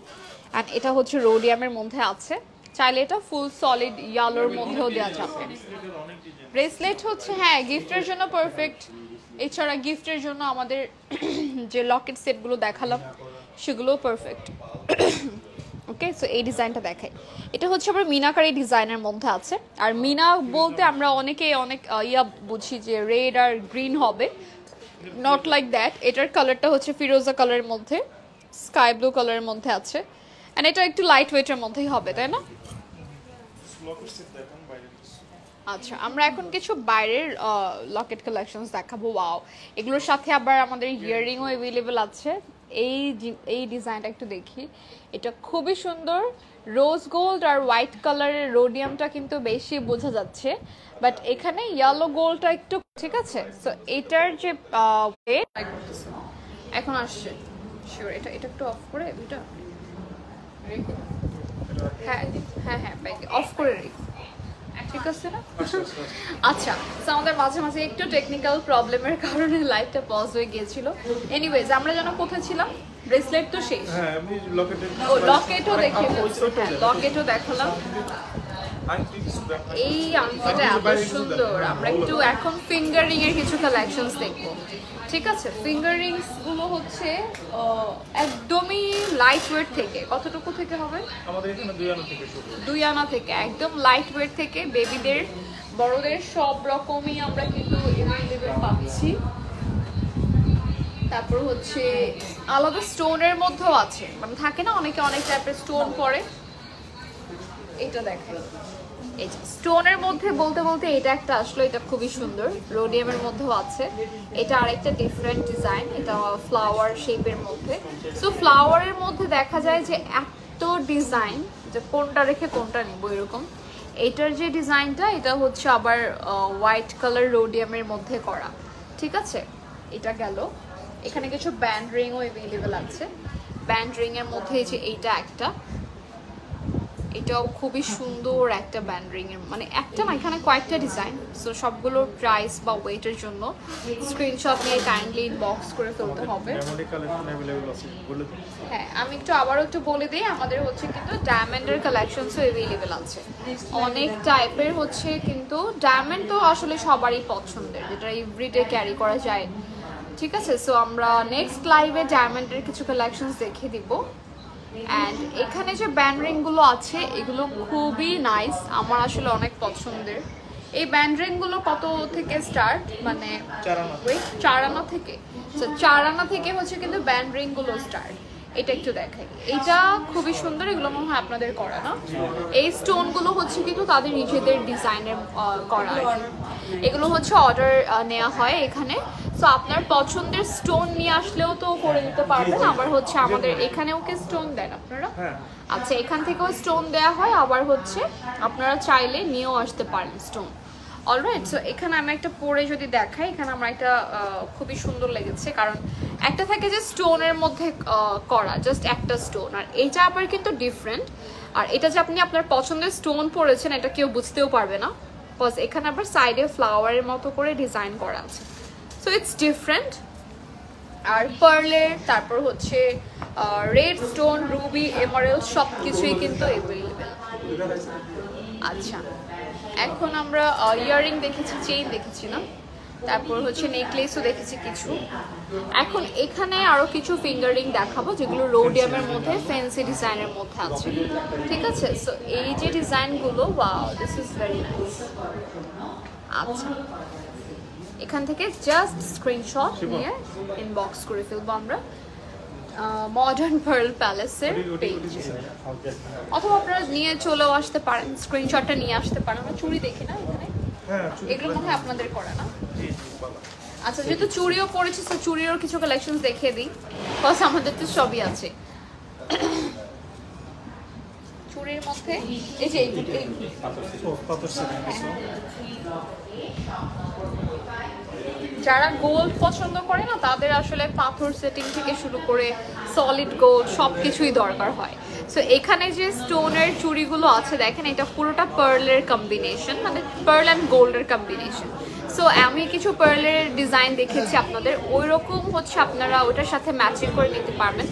Speaker 1: অ্যান্ড এটা হচ্ছে রোডিয়ামের মধ্যে আছে। চাইলে এটা ফুল সলিড ইয়ালোর মধ্যেও দেওয়া যাবে। ব্রেসলেট হচ্ছে হ্যাঁ গিফটের জন্য পারফেক্ট এছাড়া গিফটের জন্য আমাদের <clears throat> যে লকেট সেটগুলো দেখালাম, সেগুলোও পারফেক্ট ওকে সো এই ডিজাইনটা দেখাই। এটা হচ্ছে আবার মিনাকারি ডিজাইনের মধ্যে আছে। আর মিনা বলতে আমরা অনেকেই অনেক ইয়া বুঝি যে রেড আর গ্রিন হবে। নট লাইক দ্যাট এটার কালারটা হচ্ছে ফিরোজা কালারের মধ্যে স্কাই ব্লু কালারের মধ্যে আছে। অ্যান্ড এটা একটু লাইট ওয়েটের মধ্যেই হবে, তাই না
Speaker 2: লকেট সেট দেখান বাইরে কিছু।
Speaker 1: আচ্ছা আমরা এখন কিছু বাইরের লকেট কালেকশনস দেখাবো ওয়াও। এগুলোর সাথে আবার আমাদের ইয়াররিংও অ্যাভেলেবেল আছে। এই এই ডিজাইনটা একটু দেখি। এটা খুবই সুন্দর। রোজ গোল্ড আর হোয়াইট কালারের রোডিয়ামটা কিন্তু বেশি বোঝা যাচ্ছে। বাট এখানে ইয়েলো গোল্ডটা একটু ঠিক আছে? সো এটার যে এখন আসছে। শিওর এটা এটা একটু অফ করে এটা হ্যাঁ হ্যাঁ হ্যাঁ অফ করে রেখে। ঠিক আছে না? আচ্ছা so আমাদের মাঝে মাঝে একটু টেকনিক্যাল প্রবলেমের কারণে লাইভটা পজ হয়ে গিয়েছিল। এনিওয়েজ আমরা যেন কোথায় ছিলাম? ব্রেসলেট তো শেষ।
Speaker 2: হ্যাঁ আমি লকেটের
Speaker 1: ও লকেটও দেখে লকেটও দেখালাম।
Speaker 2: আংটি
Speaker 1: এই আংটিটা এত সুন্দর। আমরা একটু এখন ফিঙ্গার এর কিছু কালেকশনস দেখব। ঠিক আছে ফিঙ্গার রিংসগুলো হচ্ছে একদমই লাইট ওয়েট থেকে। কতটুকু থেকে হবে?
Speaker 2: আমাদের এখানে দুই আনা থেকে শুরু
Speaker 1: দুই আনা থেকে একদম লাইট ওয়েট থেকে। বেবিদের বড়দের সব রকমই আমরা কিন্তু পাচ্ছি। তারপর হচ্ছে আলাদা স্টোনের মধ্যেও আছে। মানে থাকে না অনেকে অনেক টাইপের স্টোন পরে এটা দেখেন এই স্টোনের মধ্যে বলতে বলতে এটা একটা আসলো এটা খুবই সুন্দর। রোডিয়ামের মধ্যেও আছে। এটা আরেকটা ডিফারেন্ট ডিজাইন এটা ফ্লাওয়ার শেপের মধ্যে। সো ফ্লাওয়ারের মধ্যে দেখা যায় যে এত ডিজাইন যে কোনটা রেখে কোনটা নিব এরকম। এটার যে ডিজাইনটা এটা হচ্ছে আবার হোয়াইট কালার রোডিয়ামের মধ্যে করা। ঠিক আছে? এটা গেল। এখানে কিছু ব্যান্ড রিংও অ্যাভেলেবেল আছে। ব্যান্ড রিং এর মধ্যে যে এইটা একটা। এটাও খুবই সুন্দর একটা ব্যান্ড রিং এর মানে একটা না এখানে কয়েকটা ডিজাইন সো সবগুলোর প্রাইস বা ওয়েটের জন্য স্ক্রিনশট নিয়ে কাইন্ডলি ইনবক্স করে ফেলতে হবে। হ্যাঁ আমি একটু আবারও একটু বলে দিই আমাদের হচ্ছে কিন্তু ডায়মন্ডের কালেকশনসও অ্যাভেলেবেল আছে। অনেক টাইপের হচ্ছে কিন্তু ডায়মন্ড তো আসলে সবারই পছন্দের যেটা এভরিডে ক্যারি করা যায়। ঠিক আছে সো আমরা নেক্সট লাইভে ডায়মন্ডের কিছু কালেকশনস দেখে দিব। অ্যান্ড এখানে যে ব্যান্ড রিংগুলো আছে এগুলো খুবই নাইস আমার আসলে অনেক পছন্দের। এই ব্যান্ড রিংগুলো কত থেকে স্টার্ট মানে
Speaker 2: চার আনা।
Speaker 1: থেকে? তো চার আনা থেকে হচ্ছে কিন্তু ব্যান্ড রিংগুলো স্টার্ট এটা একটু দেখাই। এটা খুবই সুন্দর এগুলো মনে হয় আপনাদের করা না? এই স্টোনগুলো হচ্ছে কিন্তু তাদের নিজেদের ডিজাইনের করা এগুলো হচ্ছে অর্ডার নেওয়া হয় এখানে। সো আপনার পছন্দের স্টোন নিয়ে আসলেও তো করে নিতে পারবেন। আবার হচ্ছে আমাদের এখানেও কি স্টোন দেন আপনারা?
Speaker 2: হ্যাঁ।
Speaker 1: আচ্ছা এখান থেকেও স্টোন দেওয়া হয় আবার হচ্ছে আপনারা চাইলে নিয়েও আসতে পারেন স্টোন অলরাইট সো এখানে আমি একটা পরে যদি দেখাই এখানে আমার একটা খুবই সুন্দর লেগেছে। কারণ একটা থাকে যে স্টোনের মধ্যে করা জাস্ট একটা স্টোন আর এইটা আবার কিন্তু ডিফারেন্ট আর এটা যে আপনি আপনার পছন্দের স্টোন পরেছেন এটা কেউ বুঝতেও পারবে না। বিকজ এখানে আবার সাইডে ফ্লাওয়ারের মতো করে ডিজাইন করা আছে। সো ইটস ডিফারেন্ট আর পার্লের তারপর হচ্ছে রেড স্টোন, রুবি, এমারেল সব কিছুই কিন্তু অ্যাভেলেবেল আচ্ছা। এখন আমরা ইয়ারিং দেখেছি, চেইন দেখেছি না? তারপর হচ্ছে নেকলেসও দেখেছি কিছু। এখন এখানে আরও কিছু ফিঙ্গারিং দেখাবো, যেগুলো রোডিয়ামের মধ্যে, ফ্যান্সি ডিজাইনের মধ্যে আছে। ঠিক আছে? সো এই যে ডিজাইনগুলো wow this is very nice আচ্ছা। এখান থেকে জাস্ট স্ক্রিনশট নিয়ে ইনবক্স করে ফেলব আমরা। মডার্ন পার্ল প্যালেসের পেজ অথবা আপনারা নিয়ে চলেও আসতে পারেন স্ক্রিনশটটা নিয়ে আসতে পারেন। আমরা চুড়ি দেখি না এখানে?
Speaker 2: হ্যাঁ
Speaker 1: এগুলো মনে হয় আপনাদের করা না? আচ্ছা যেহেতু চুরিও পড়েছে তো চুড়িরও কিছু কালেকশন দেখিয়ে দিই। বিকজ আমাদের তো সবই আছে। চুড়ির মধ্যে? এই যে যারা গোল্ড পছন্দ করে না, তাদের আসলে পাথর সেটিং থেকে শুরু করে সলিড গোল্ড সব কিছুই দরকার হয়। সো এখানে যে স্টোনের চুড়িগুলো আছে, দেখেন, এটা পুরোটা পার্লের কম্বিনেশন মানে পার্ল অ্যান্ড গোল্ডের কম্বিনেশন সো আমি কিছু পার্লের ডিজাইন দেখেছি আপনাদের। ওই রকম হচ্ছে আপনারা ওটার সাথে ম্যাচিং করে নিতে পারবেন।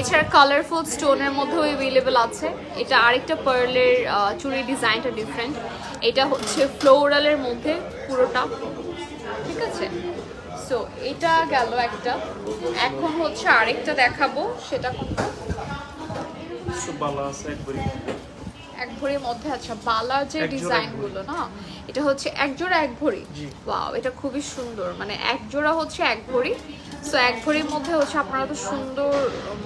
Speaker 1: এছাড়া কালারফুল স্টোনের মধ্যেও অ্যাভেলেবেল আছে। এটা আরেকটা পার্লের চুড়ি ডিজাইনটা ডিফারেন্ট এটা হচ্ছে ফ্লোরালের মধ্যে পুরোটা। ঠিক আছে? সো এটা গেল একটা। এখন হচ্ছে আরেকটা দেখাবো। সেটা কোনটা? এক ভরির মধ্যে আচ্ছা বালার যে
Speaker 2: এক জোড়া এক
Speaker 1: ডিজাইনগুলো না? এটা হচ্ছে এক জোড়া এক ভরি। ওয়াও এটা খুবই সুন্দর। মানে এক জোড়া হচ্ছে এক ভরি। সো এক ভরির মধ্যে হচ্ছে আপনারা তো সুন্দর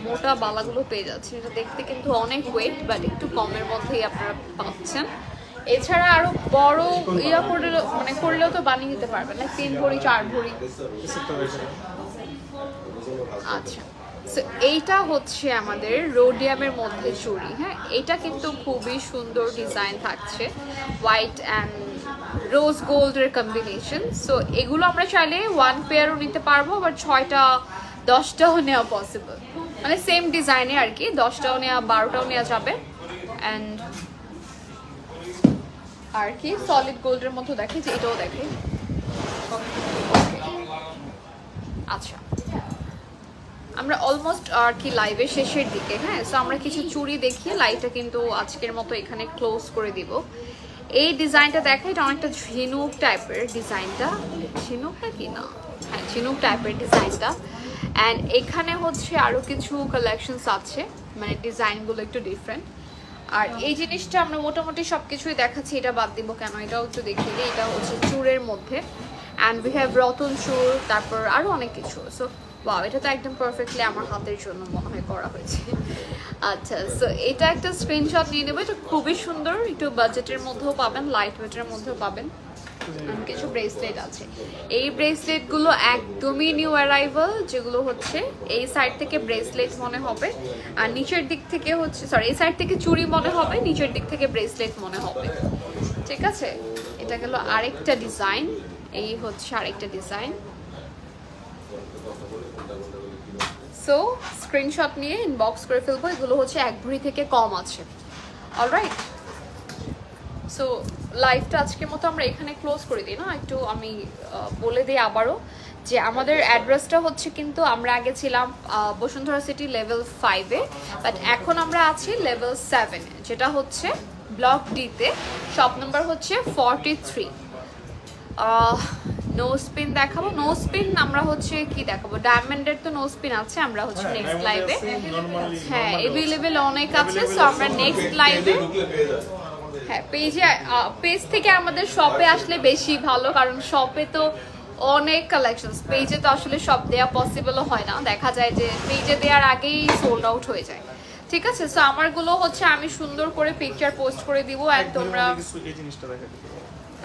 Speaker 1: মোটা বালাগুলো পেয়ে যাচ্ছেন। এটা দেখতে কিন্তু অনেক ওয়েট বাট একটু কমের মধ্যেই আপনারা পাচ্ছেন। এছাড়া আরও বড় ইয়া করলে মানে করলেও তো বানিয়ে দিতে পারবেন না তিন ভরি চার ভরি। আচ্ছা। So, এইটা হচ্ছে আমাদের রোডিয়ামের মধ্যে চুড়ি হ্যাঁ? এটা কিন্তু খুবই সুন্দর ডিজাইন থাকছে। হোয়াইট অ্যান্ড রোজ গোল্ডের কম্বিনেশন সো এগুলো আমরা চাইলে ওয়ান পেয়ারও নিতে পারব আবার ছয়টা দশটাও নেওয়া পসিবল মানে সেম ডিজাইনে আর কি দশটাও নেওয়া বারোটাও নেওয়া যাবে। অ্যান্ড আর কি সলিড গোল্ডের মতো দেখে যে এটাও দেখে। আচ্ছা। আমরা অলমোস্ট আর কি লাইভের শেষের দিকে হ্যাঁ? সো আমরা কিছু চুড়ি দেখিয়ে লাইভটা কিন্তু আজকের মতো এখানে ক্লোজ করে দিব। এই ডিজাইনটা দেখা, এটা অনেকটা ঝিনুক টাইপের ডিজাইনটা ঝিনুক হ্যাঁ কি? না। হ্যাঁ ঝিনুক টাইপের ডিজাইনটা অ্যান্ড এখানে হচ্ছে আরও কিছু কালেকশনস আছে মানে ডিজাইনগুলো একটু ডিফারেন্ট আর এই জিনিসটা আমরা মোটামুটি সব কিছুই দেখাচ্ছি, এটা বাদ দিব কেন? এটাও একটু দেখিয়ে দিই এটা হচ্ছে চুরের মধ্যে। অ্যান্ড উই হ্যাভ রতন চুর তারপর আরও অনেক কিছু। সো ওয়াও এটা তো একদম পারফেক্টলি আমার হাতের জন্য মনে হয় করা হয়েছে। আচ্ছা সো এটা একটা স্ক্রিনশট নিয়ে নেব। এটা খুবই সুন্দর। একটু বাজেটের মধ্যেও পাবেন লাইট ওয়েটের মধ্যেও পাবেন। কিছু ব্রেসলেট আছে। এই ব্রেসলেটগুলো একদমই নিউ অ্যারাইভাল যেগুলো হচ্ছে এই সাইড থেকে ব্রেসলেট মনে হবে। আর নিচের দিক থেকে হচ্ছে সরি এই সাইড থেকে চুড়ি মনে হবে নিচের দিক থেকে ব্রেসলেট মনে হবে। ঠিক আছে? এটা গেল আরেকটা ডিজাইন এই হচ্ছে আরেকটা ডিজাইন সো স্ক্রিনশট নিয়ে ইনবক্স করে ফেলব এগুলো হচ্ছে এক ভরি থেকে কম আছে। অলরাইট সো লাইভটা আজকের মতো আমরা এখানে ক্লোজ করে দিই না? একটু আমি বলে দিই আবারও যে আমাদের অ্যাড্রেসটা হচ্ছে কিন্তু আমরা আগে ছিলাম বসুন্ধরা সিটি লেভেল ফাইভে বাট এখন আমরা আছি লেভেল সেভেনে যেটা হচ্ছে ব্লক ডিতে শপ নাম্বার হচ্ছে ফর্টি থ্রি নো স্পিন দেখাবো। নো স্পিন আমরা হচ্ছে কি দেখাবো? ডায়মন্ডের তো নো স্পিন আছে আমরা হচ্ছে নেক্সট লাইভে হ্যাঁ এভেলেবেল অনেক আছে সো আমরা নেক্সট লাইভে হ্যাঁ পেজে পেজ থেকে আমাদের শপে আসলে বেশি ভালো কারণ শপে তো অনেক কালেকশনস পেজে তো আসলে সব দেয়া পসিবলও হয় না। দেখা যায় যে পেজে দেওয়ার আগেই সোল্ড আউট হয়ে যায়। ঠিক আছে? সো আমারগুলো হচ্ছে আমি সুন্দর করে পিকচার পোস্ট করে দিব আর তোমরা
Speaker 2: এই জিনিসটা দেখা দিতে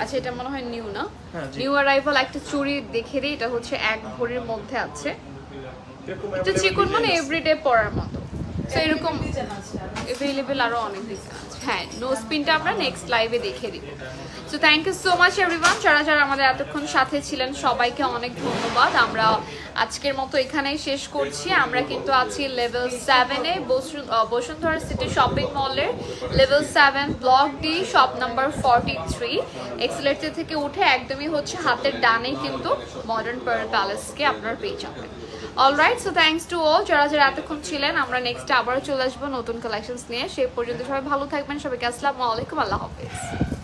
Speaker 1: আচ্ছা এটা মনে হয় নিউ না?
Speaker 2: হ্যাঁ।
Speaker 1: নিউ অ্যারাইভাল একটা চুরি দেখে দিই এটা হচ্ছে এক ভরির মধ্যে আছে। এটা চিকন মানে এভরিডে পরার মতো। তো এরকম অ্যাভেলেবেল আরও। অনেক ডিজাইন আছে। হ্যাঁ নো স্পিনটা আমরা নেক্সট লাইভে দেখে দিব so thank you so much everyone যারা যারা আমাদের এতক্ষণ সাথে ছিলেন, সবাইকে অনেক ধন্যবাদ। আমরা আজকের মতো এখানেই শেষ করছি। আমরা কিন্তু আছি লেভেল সেভেনে বসুন্ধরা সিটি শপিং মলের level seven block D shop number forty three থেকে উঠে একদমই হচ্ছে হাতের ডানেই কিন্তু মডার্ন প্যালেসকে আপনারা পেয়ে যাবেন। Alright so thanks to all যারা যারা এতক্ষণ ছিলেন। আমরা নেক্সট আবারও চলে আসব নতুন কালেকশনস নিয়ে। সেই পর্যন্ত সবাই ভালো থাকবেন। সবাইকে আসসালামু আলাইকুম। আল্লাহ হাফেজ।